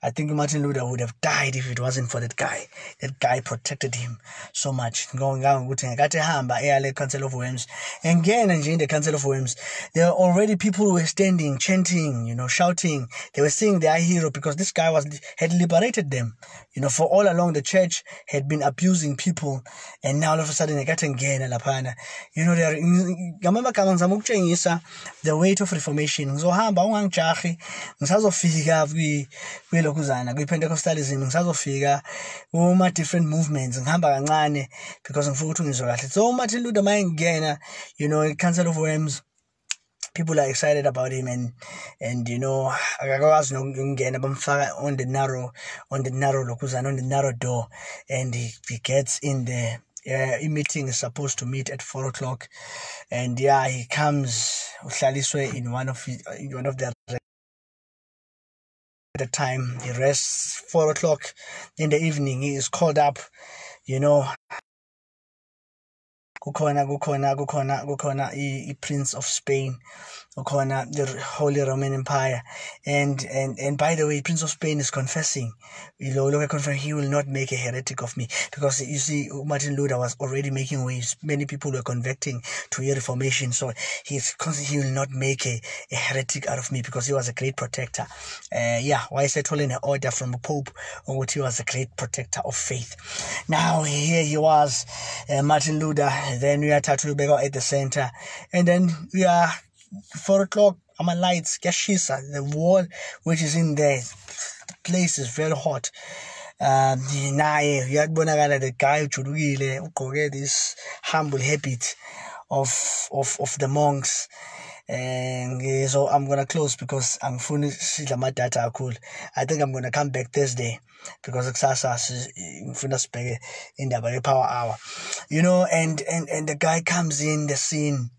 I think Martin Luther would have died if it wasn't for that guy. That guy protected him so much. Going on ukuthi ngakathi hamba eyale Council of Worms. And again in the Council of Worms, there were already people who were standing, chanting, you know, shouting. They were seeing their hero because this guy was had liberated them. You know, for all along the church had been abusing people and now all of a sudden ngakathi ngena laphana. You know, ngizama ukutshengisa the weight of reformation. Kwilokhuzana kwi-pentecostalism ngisazofika kuma different movements ngihamba kancane because ngifuna ukuthi ngizwe kahle. So umartin luther uma engena you know i-council of worms people are excited about him and and you know akakwazi nokungena bamfaka on the narrow on the narrow lokhuzana on the narrow door and he, he gets in there uh, meeting is supposed to meet at four o'clock and yeah he comes uhlaliswe in one of in one of the the time he rests. Four o'clock in the evening he is called up you know. Kukhona kukhona kukhona kukhona i-prince of spain the holy roman empire. And and and by the way prince of spain is confessing. You know look he will not make a heretic of me. Because you see martin luther was already making waves. Many people were converting to reformation. So he's he will not make a, a heretic out of me because he was a great protector. Uh, yeah why is that an order from the pope what he was a great protector of faith? Now here he was uh, martin luther. Then we are Tatulubego at the center. And then we are four o'clock ama lights kuyashisa the wall which is in the place is very hot. Um naye uyakubonakala the guy ujulukile ugqoke this humble habit of of of the monks. And so i'm gonna close because angifuni sidla amadata kakhulu. I think i'm gonna come back thursday because kusasa ngifuna sibheke indaba ye-power hour. You know and, and and the guy comes in the scene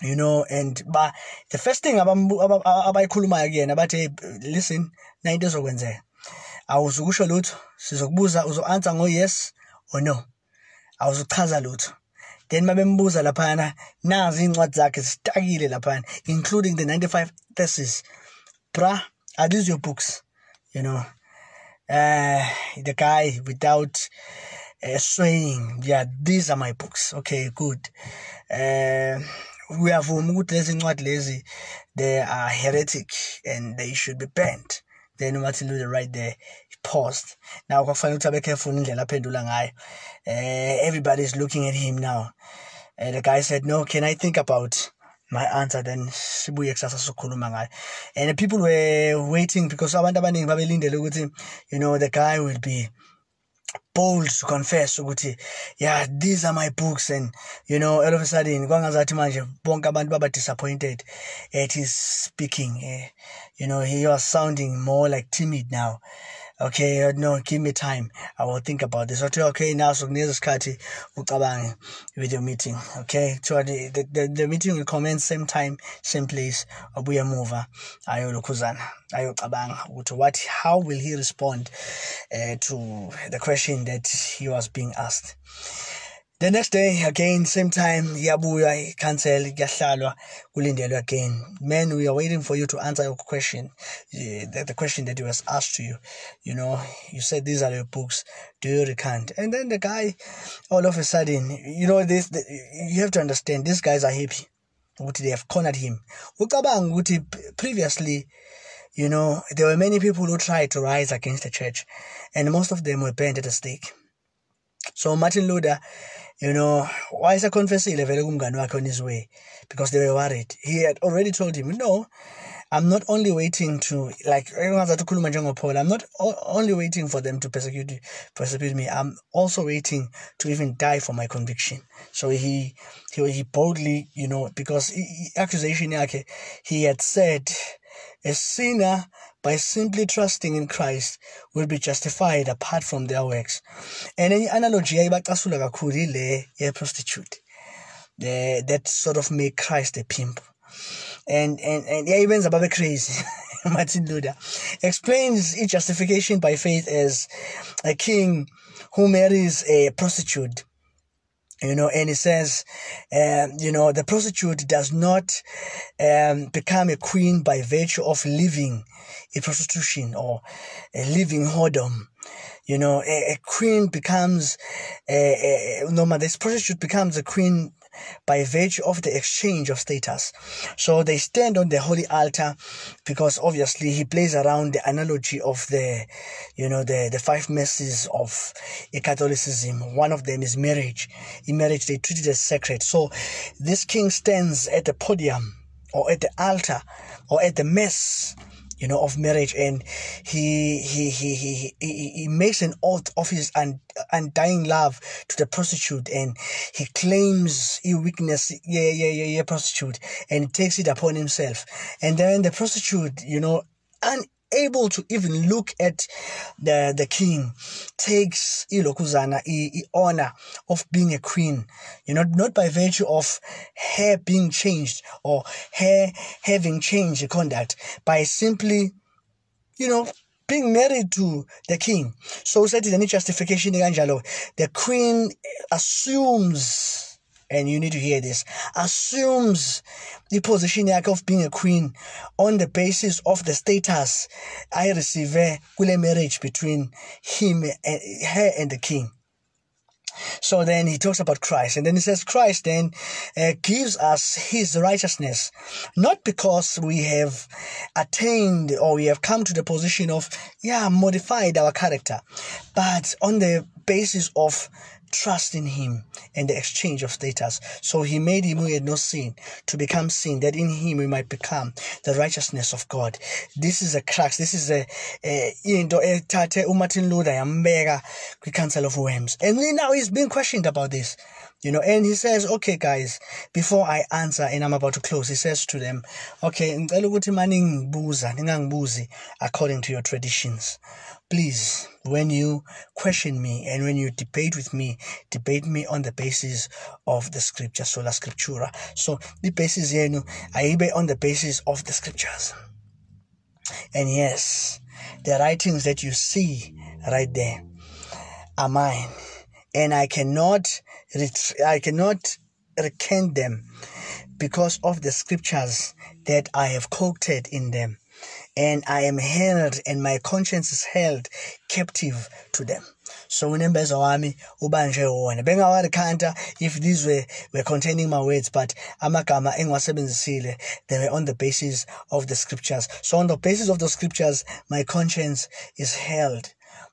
you know and ba the first thing abayikhulumayo kuyena bathi listen nayinto ezokwenzeka. Awuzukusho lutho sizokubuza uzo-answer ngo-yes or no. Awuzuchaza lutho. Then mabembuza laphana nazi iy'ncwadi zakhe zitakile laphana including the 95 thesis. Bra are these your books? You know uh the guy without uh, swaying yeah these are my books. Okay good. Uh uyavuma ukuthi lezi ncwadi lezi they are heretic and they should be banned. Then umartin luther right there he paused now kwakufanele ukuthi abe careful indlela aphendula ngayo. Uh, everybody is looking at him now. And the guy said no can i think about my answer? Then sibuye kusasa sizokhuluma ngayo. And the people were waiting because abantu abaningi babelindele ukuthi you know the guy will be bold to confess ukuthi yeah these are my books and you know all of a sudden kwangazathi manje bonke abantu baba disappointed. At his speaking uh, you know he was sounding more like timid now okay uh, no give me time. I will think about this. Okay okay now so kunikeza isikhathi ucabange with your meeting. Okay so the, the, the meeting will commence same time same place. Abuye muva ayolokhuzana ayocabanga ukuthi what how will he respond uh, to the question that he was being asked the next day again same time iyabuya i-council kuyahlalwa kulindelwe again. Man we are waiting for you to answer your question eh, the, the question that was asked to you. You know you said these are your books. Do you recant? And then the guy all of a sudden you know this the, you have to understand these guys are happy. They have cornered him. Previously you know there were many people who tried to rise against the church and most of them were burned at the stake. So martin luther you know why is I wayeseconfessile vele kumngani wakhe on his way because they were worried. He had already told him no i'm not only waiting to like i'm not only waiting for them to persecute persecute me. I'm also waiting to even die for my conviction. So he he, he boldly you know because accusation yakhe he had said a sinner by simply trusting in Christ will be justified apart from their works. And any analogy ayibacasula kakhulu prostitute. The, that sort of make Christ a pimp. And and and yayibenza babe crazy. [laughs] Martin Luther explains its justification by faith as a king who marries a prostitute you know and he says um, you know the prostitute does not um, become a queen by virtue of living in prostitution or a living whoredom you know a, a queen becomes a, a, no this prostitute becomes a queen by virtue of the exchange of status. So they stand on the holy altar because obviously he plays around the analogy of the, you know, the, the five mercies of Catholicism. One of them is marriage. In marriage, they treat it as sacred. So this king stands at the podium or at the altar or at the mess you know, of marriage, and he he he he he, he makes an oath of his un, undying love to the prostitute, and he claims he weakness, yeah, yeah, yeah, yeah, prostitute, and takes it upon himself, and then the prostitute, you know, un able to even look at the the king takes ilokuzana i honor of being a queen. You know not by virtue of her being changed or her having changed conduct by simply you know being married to the king. So said any justification the queen assumes and you need to hear this, assumes the position of being a queen on the basis of the status I receive kule marriage between him and her and the king. So then he talks about Christ, and then he says Christ then uh, gives us his righteousness, not because we have attained or we have come to the position of, yeah, modified our character, but on the basis of trust in him and the exchange of status. So he made him who had no sin to become sin, that in him we might become the righteousness of God. This is a crux. This is a into ethathe uMartin Luther yambeka kwi-Council of Worms. And now he's being questioned about this. You know, and he says, okay, guys, before I answer and I'm about to close, he says to them, okay, ngicela ukuthi ningangibuzi according to your traditions. Please, when you question me and when you debate with me, debate me on the basis of the scripture, sola scriptura. So the basis here, I be on the basis of the scriptures. And yes, the writings that you see right there are mine, and I cannot I cannot recant them because of the scriptures that I have quoted in them. And I am held and my conscience is held captive to them. So unembeza wami ubanje wona. Bengawarekhanta if these were, were containing my words but amagama engiwasebenzisile they were on the basis of the scriptures. So on the basis of the scriptures my conscience is held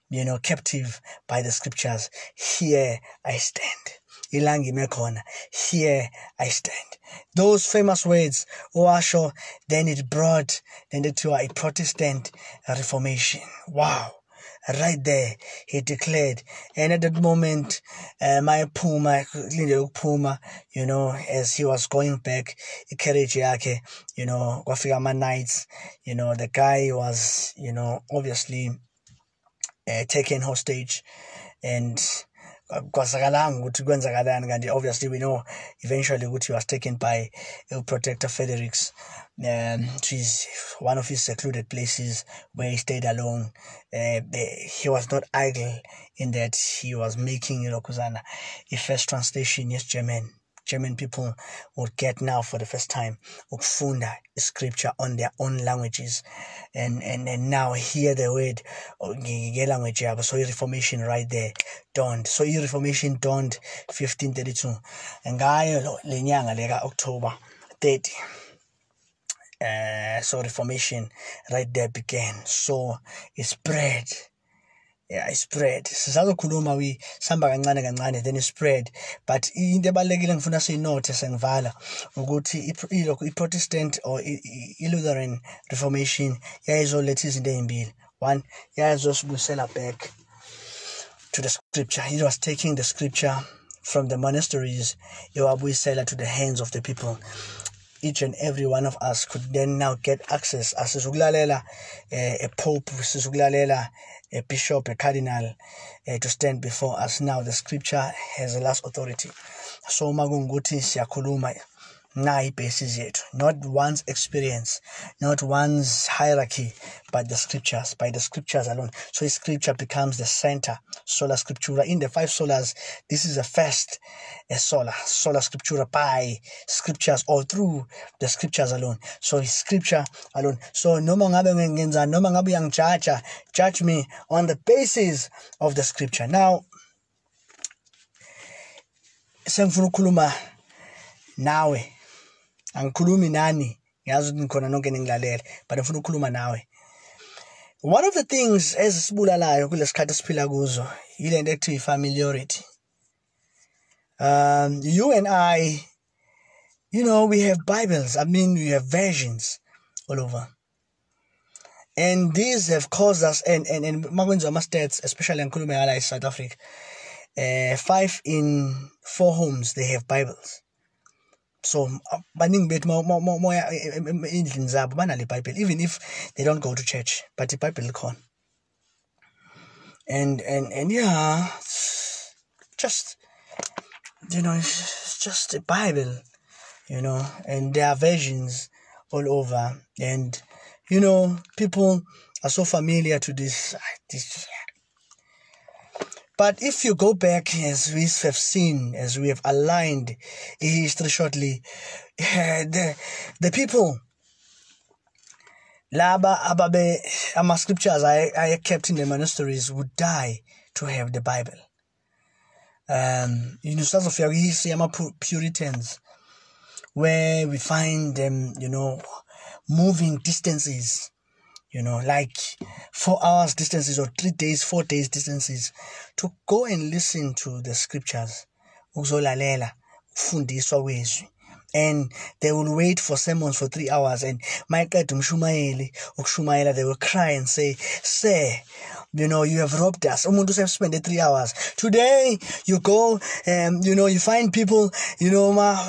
you know captive by the scriptures. Here i stand here i stand. Those famous words owasho then it brought then to a protestant reformation. Wow. Right there he declared and at that moment uh, my puma puma you know as he was going back carriage yake you know kwafika ama knights you know the guy was you know obviously uh, taken hostage and kwasakalanga obviously we know eventually he was taken by protector Fredericks um, to one of his secluded places where he stayed alone. Uh, he was not idle in that he was making Lokuzana a first translation yes German German people would get now for the first time ukufunda scripture on their own languages and, and, and now hear the word language yabo so reformation right there dawned so reformation dawned 1532 ngayo le nyanga leka October 30 uh, so reformation right there began. So it spread yeah, I spread. Sisazokhuluma we sihamba kancane kancane then spread. But into ebalekile ngifuna siyinothe sengivala ukuthi i-protestant or i-lutheran reformation yayizoletha izinto ey'mbili one yayizosibuyisela back to the scripture. It was taking the scripture from the monasteries iwabuyisela to the hands of the people. Each and every one of us could then now get access. Asizukulalela uh, a pope sizukulalela a bishop, a cardinal uh, to stand before us now. The scripture has the last authority. So magunguti siyakhuluma nayi basis yethu not one's experience not one's hierarchy but the scriptures by the scriptures alone. So scripture becomes the center sola scriptura. In the five solas this is the first a sola sola scriptura by scriptures or through the scriptures alone. So scripture alone. So noma ngabe ngenzani noma ngabe judge me on the basis of the scripture. Now sengifuna nawe angikhulumi nani? But nawe. One of the things ezisibulalayo kulesikhathi esiphila kuzo yile nto ekuthiwa i-familiarity. Um you and i you know we have bibles i mean we have versions all over. And these have caused us and and, and makwenziwa ama-stats especially ngikhulume ngala e-south africa uh, five in four homes they have bibles so uh, baningi bethu moya endlini zabo banale bible even if they don't go to church but ibhayibheli likhona. And and and yeah just you know it's just a bible you know and there are versions all over. And you know people are so familiar to this this but if you go back, as we have seen, as we have aligned history shortly, the, the people, laba ababe ama scriptures I, I kept in the monasteries would die to have the Bible. Um, know, start of history, ama Puritans, where we find them, you know, moving distances you know, like four hours distances or three days, four days distances, to go and listen to the scriptures. Ukuzolalela, fundiswa kwezwi. And they will wait for sermons for three hours. And God, umshumayeli, ukushumayela, they will cry and say, Sir, you know you have robbed us umuntu usespende three hours today you go um you know you find people you know ma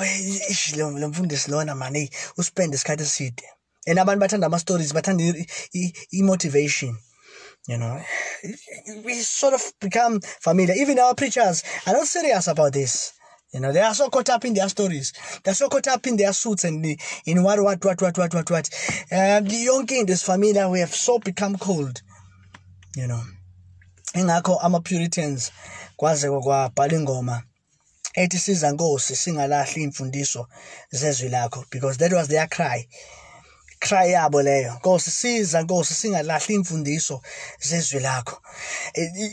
lo mfundisi lona mani uspende isikhathi eside and abantu bathanda ama-stories bathanda i-motivation you know we sort of become familiar even our preachers are not serious about this you know, they are so caught up in their stories. They're so caught up in their suits and in what, what, what, what, what, what, what. Uh, the young king, this familiar, we have so become cold. You know. ingakho ama-puritans kwaze kwabhala ingoma ethi siza nkosi singalahli imfundiso zezwi lakho because that was their cry cry yabo leyo. Nkosi siza nkosi singalahli imfundiso zezwi lakho.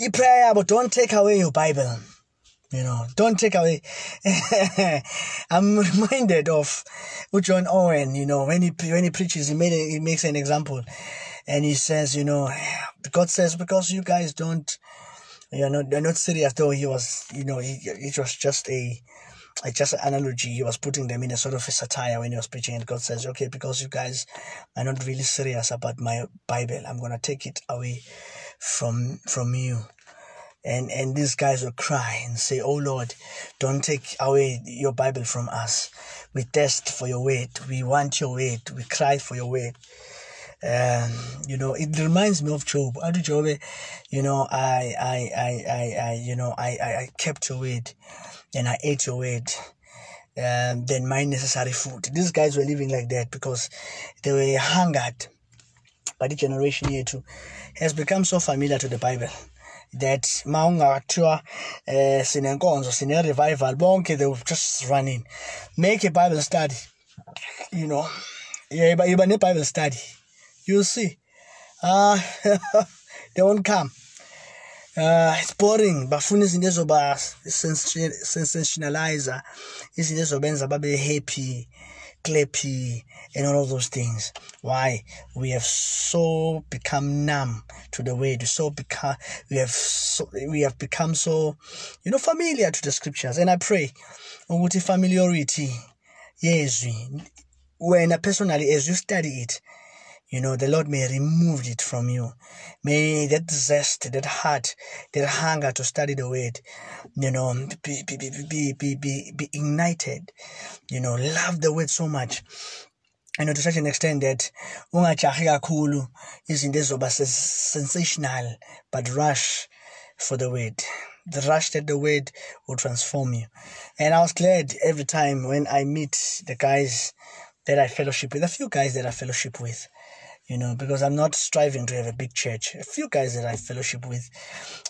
I-prayer yabo don't take away your bible. You know don't take away. [laughs] I'm reminded of uh, john owen you know when he when he preaches he made a, he makes an example. And he says you know god says because you guys don't you're not you're not serious though he was you know he, it was just a just an analogy he was putting them in a sort of a satire when he was preaching and god says okay because you guys are not really serious about my bible i'm gonna take it away from from you. And and these guys will cry and say oh lord don't take away your bible from us. We thirst for your word. We want your word. We cry for your word. Um, you know it reminds me of job. How did job you know I, I i i i you know i i, I kept your word and i ate your word. Um, then my necessary food. These guys were living like that because they were hungered but the generation here too. Has become so familiar to the bible that maungathiwa eh sinenkonzo sine revival bonke they will just run in make a bible study you know. Yeah but even a bible study. You'll see. Uh [laughs] they won't come uh it's boring. Bafuna izinto ezoba sensationalizer izinto ezobenza babe happy clappy and all of those things. Why? We have so become numb to the word. So become we have so we have become so you know familiar to the scriptures. And i pray ukuthi familiarity yezwi wena personally as you study it you know, the Lord may remove it from you. May that zest, that heart, that hunger to study the word, you know, be, be, be, be, be, be ignited. You know, love the word so much. You know, to such an extent that ungajahi kakhulu izinto sensational, but rush for the word. The rush that the word will transform you. And I was glad every time when I meet the guys that I fellowship with, a few guys that I fellowship with, you know, because I'm not striving to have a big church. A few guys that I fellowship with,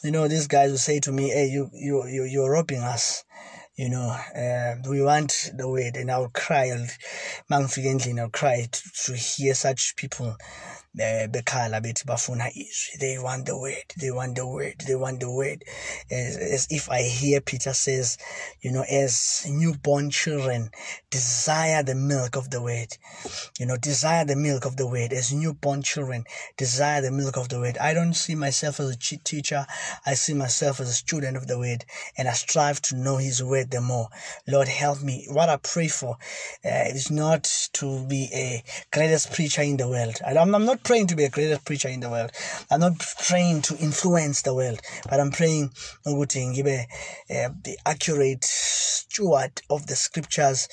you know, these guys will say to me, "Hey, you, you, you, you're robbing us." You know, uh, we want the word, and I'll cry. I'll, I'll cry to, to hear such people bekhala bethi bafuna izwi. They want the word they want the word they want the word. As, as if i hear peter says you know as newborn children desire the milk of the word. You know desire the milk of the word. As newborn children desire the milk of the word. I don't see myself as a teacher. I see myself as a student of the word and i strive to know his word the more. Lord help me. What i pray for uh, is not to be a greatest preacher in the world. I'm, I'm not praying to be a greatest preacher in the world. I'm not praying to influence the world, but I'm praying ukuthi ngibe uh, the accurate steward of the scriptures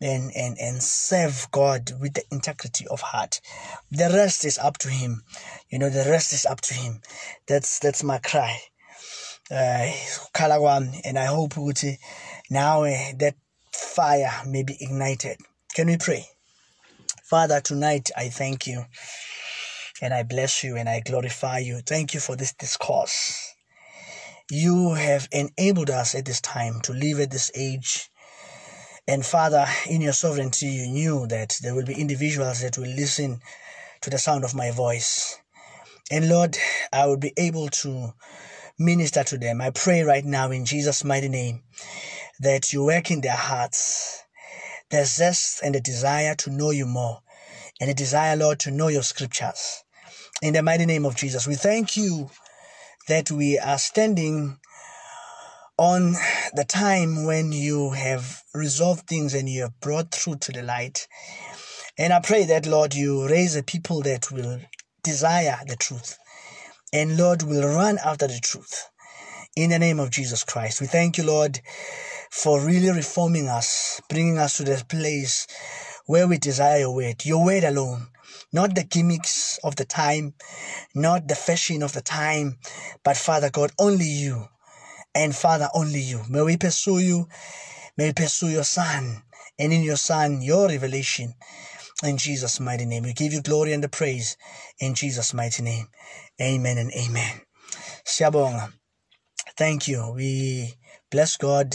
and, and, and serve God with the integrity of heart. The rest is up to Him. You know, the rest is up to Him. That's that's my cry. Uh, and I hope ukuthi now uh, that fire may be ignited. Can we pray? Father, tonight I thank you. And I bless you and I glorify you. Thank you for this discourse. You have enabled us at this time to live at this age. And Father, in your sovereignty, you knew that there will be individuals that will listen to the sound of my voice. And Lord, I will be able to minister to them. I pray right now in Jesus' mighty name that you work in their hearts the zest and the desire to know you more, and the desire, Lord, to know your scriptures. In the mighty name of Jesus, we thank you that we are standing on the time when you have resolved things and you have brought truth to the light. And I pray that, Lord, you raise a people that will desire the truth and Lord will run after the truth. In the name of Jesus Christ, we thank you, Lord, for really reforming us, bringing us to this place where we desire your word, your word alone, not the gimmicks of the time, not the fashion of the time, but Father God, only you. And Father, only you. May we pursue you. May we pursue your Son. And in your Son, your revelation. In Jesus' mighty name. We give you glory and the praise. In Jesus' mighty name. Amen and amen. Siyabonga. Thank you. We bless God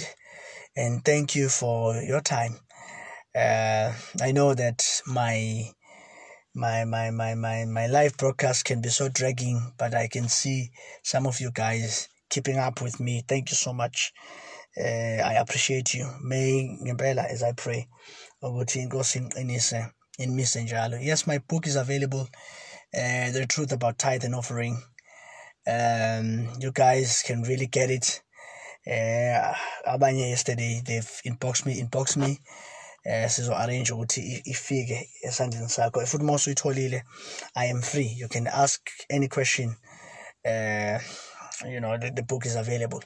and thank you for your time. Uh, I know that my my my my my my live broadcast can be so dragging, but I can see some of you guys keeping up with me. Thank you so much. Uh, I appreciate you. May ngempela as I pray ukuthi inkosi inqinise inmise njalo. Yes, my book is available. Uh, the truth about tithe and offering. Um, you guys can really get it. Uh, abanye yesterday they've inboxed me inbox me eh sizo arrange ukuthi ifike esandleni sakho. Futhi uma usuyitholile i am free. You can ask any question uh you know the, the book is available.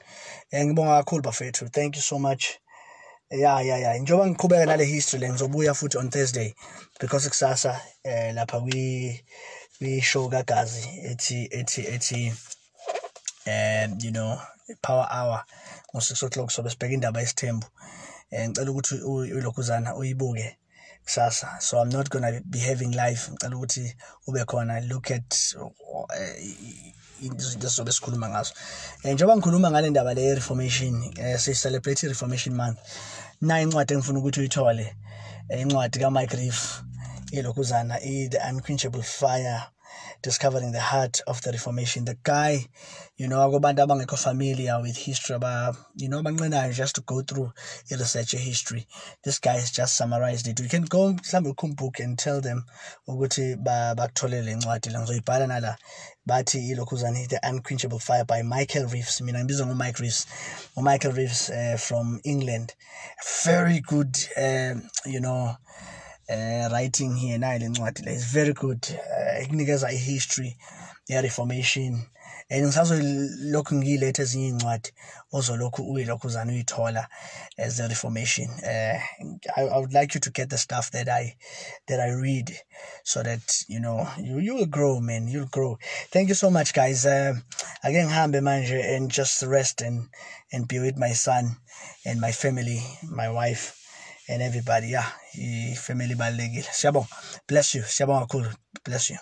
Eh ngibonga kakhulu bafethu. Thank you so much. Ya ya ya. Njengoba ngiqhubeka nale history le ngizobuya futhi on Thursday because kusasa eh lapha kwi kwi show kagazi ethi ethi ethi um you know power hour ngo-6 o'clock. Sobe sibheka indaba yesithembu. um ngicela ukuthi ulokhuzana uyibuke kusasa. So i'm not gonna be having live ngicela ukuthi ube khona look at izinto sizobe sikhuluma ngazo um njengoba ngikhuluma ngale ndaba le reformation um si-celebrate i-reformation month nayo incwadi engifuna ukuthi uyithole incwadi kamike reef ilokhuzana i-the unquenchable fire discovering the heart of the reformation. The guy you know abantu abangekho familiar with history aba you know banqenayo just to go through i-research history. This guy has just summarized it. You can go mhlawumbe kumbook and tell them ukuthi bakutholele incwadi la ngizoyibhala nala. Bathi ilokhuzana the unquenchable fire by michael reeves. Mina ngibizwa ngumike reeves. Umichael reeves uh, from england. Very good um, you know uh, writing here nayo le ncwadi is very good. Uh, ikunikeza i-history ye-reformation and ngisazolokhu ngiyiletha ezinye iy'ncwadi ozolokhu uyilokhuzana uyithola as the reformation. Uh, I, I would like you to get the stuff that I that I read so that you know you, you will grow man you'll grow. Thank you so much guys. Uh, ake ngihambe manje and just rest and and be with my son and my family my wife and everybody yeah eh, family balulekile siyabonga bless you. Siyabonga kakhulu bless you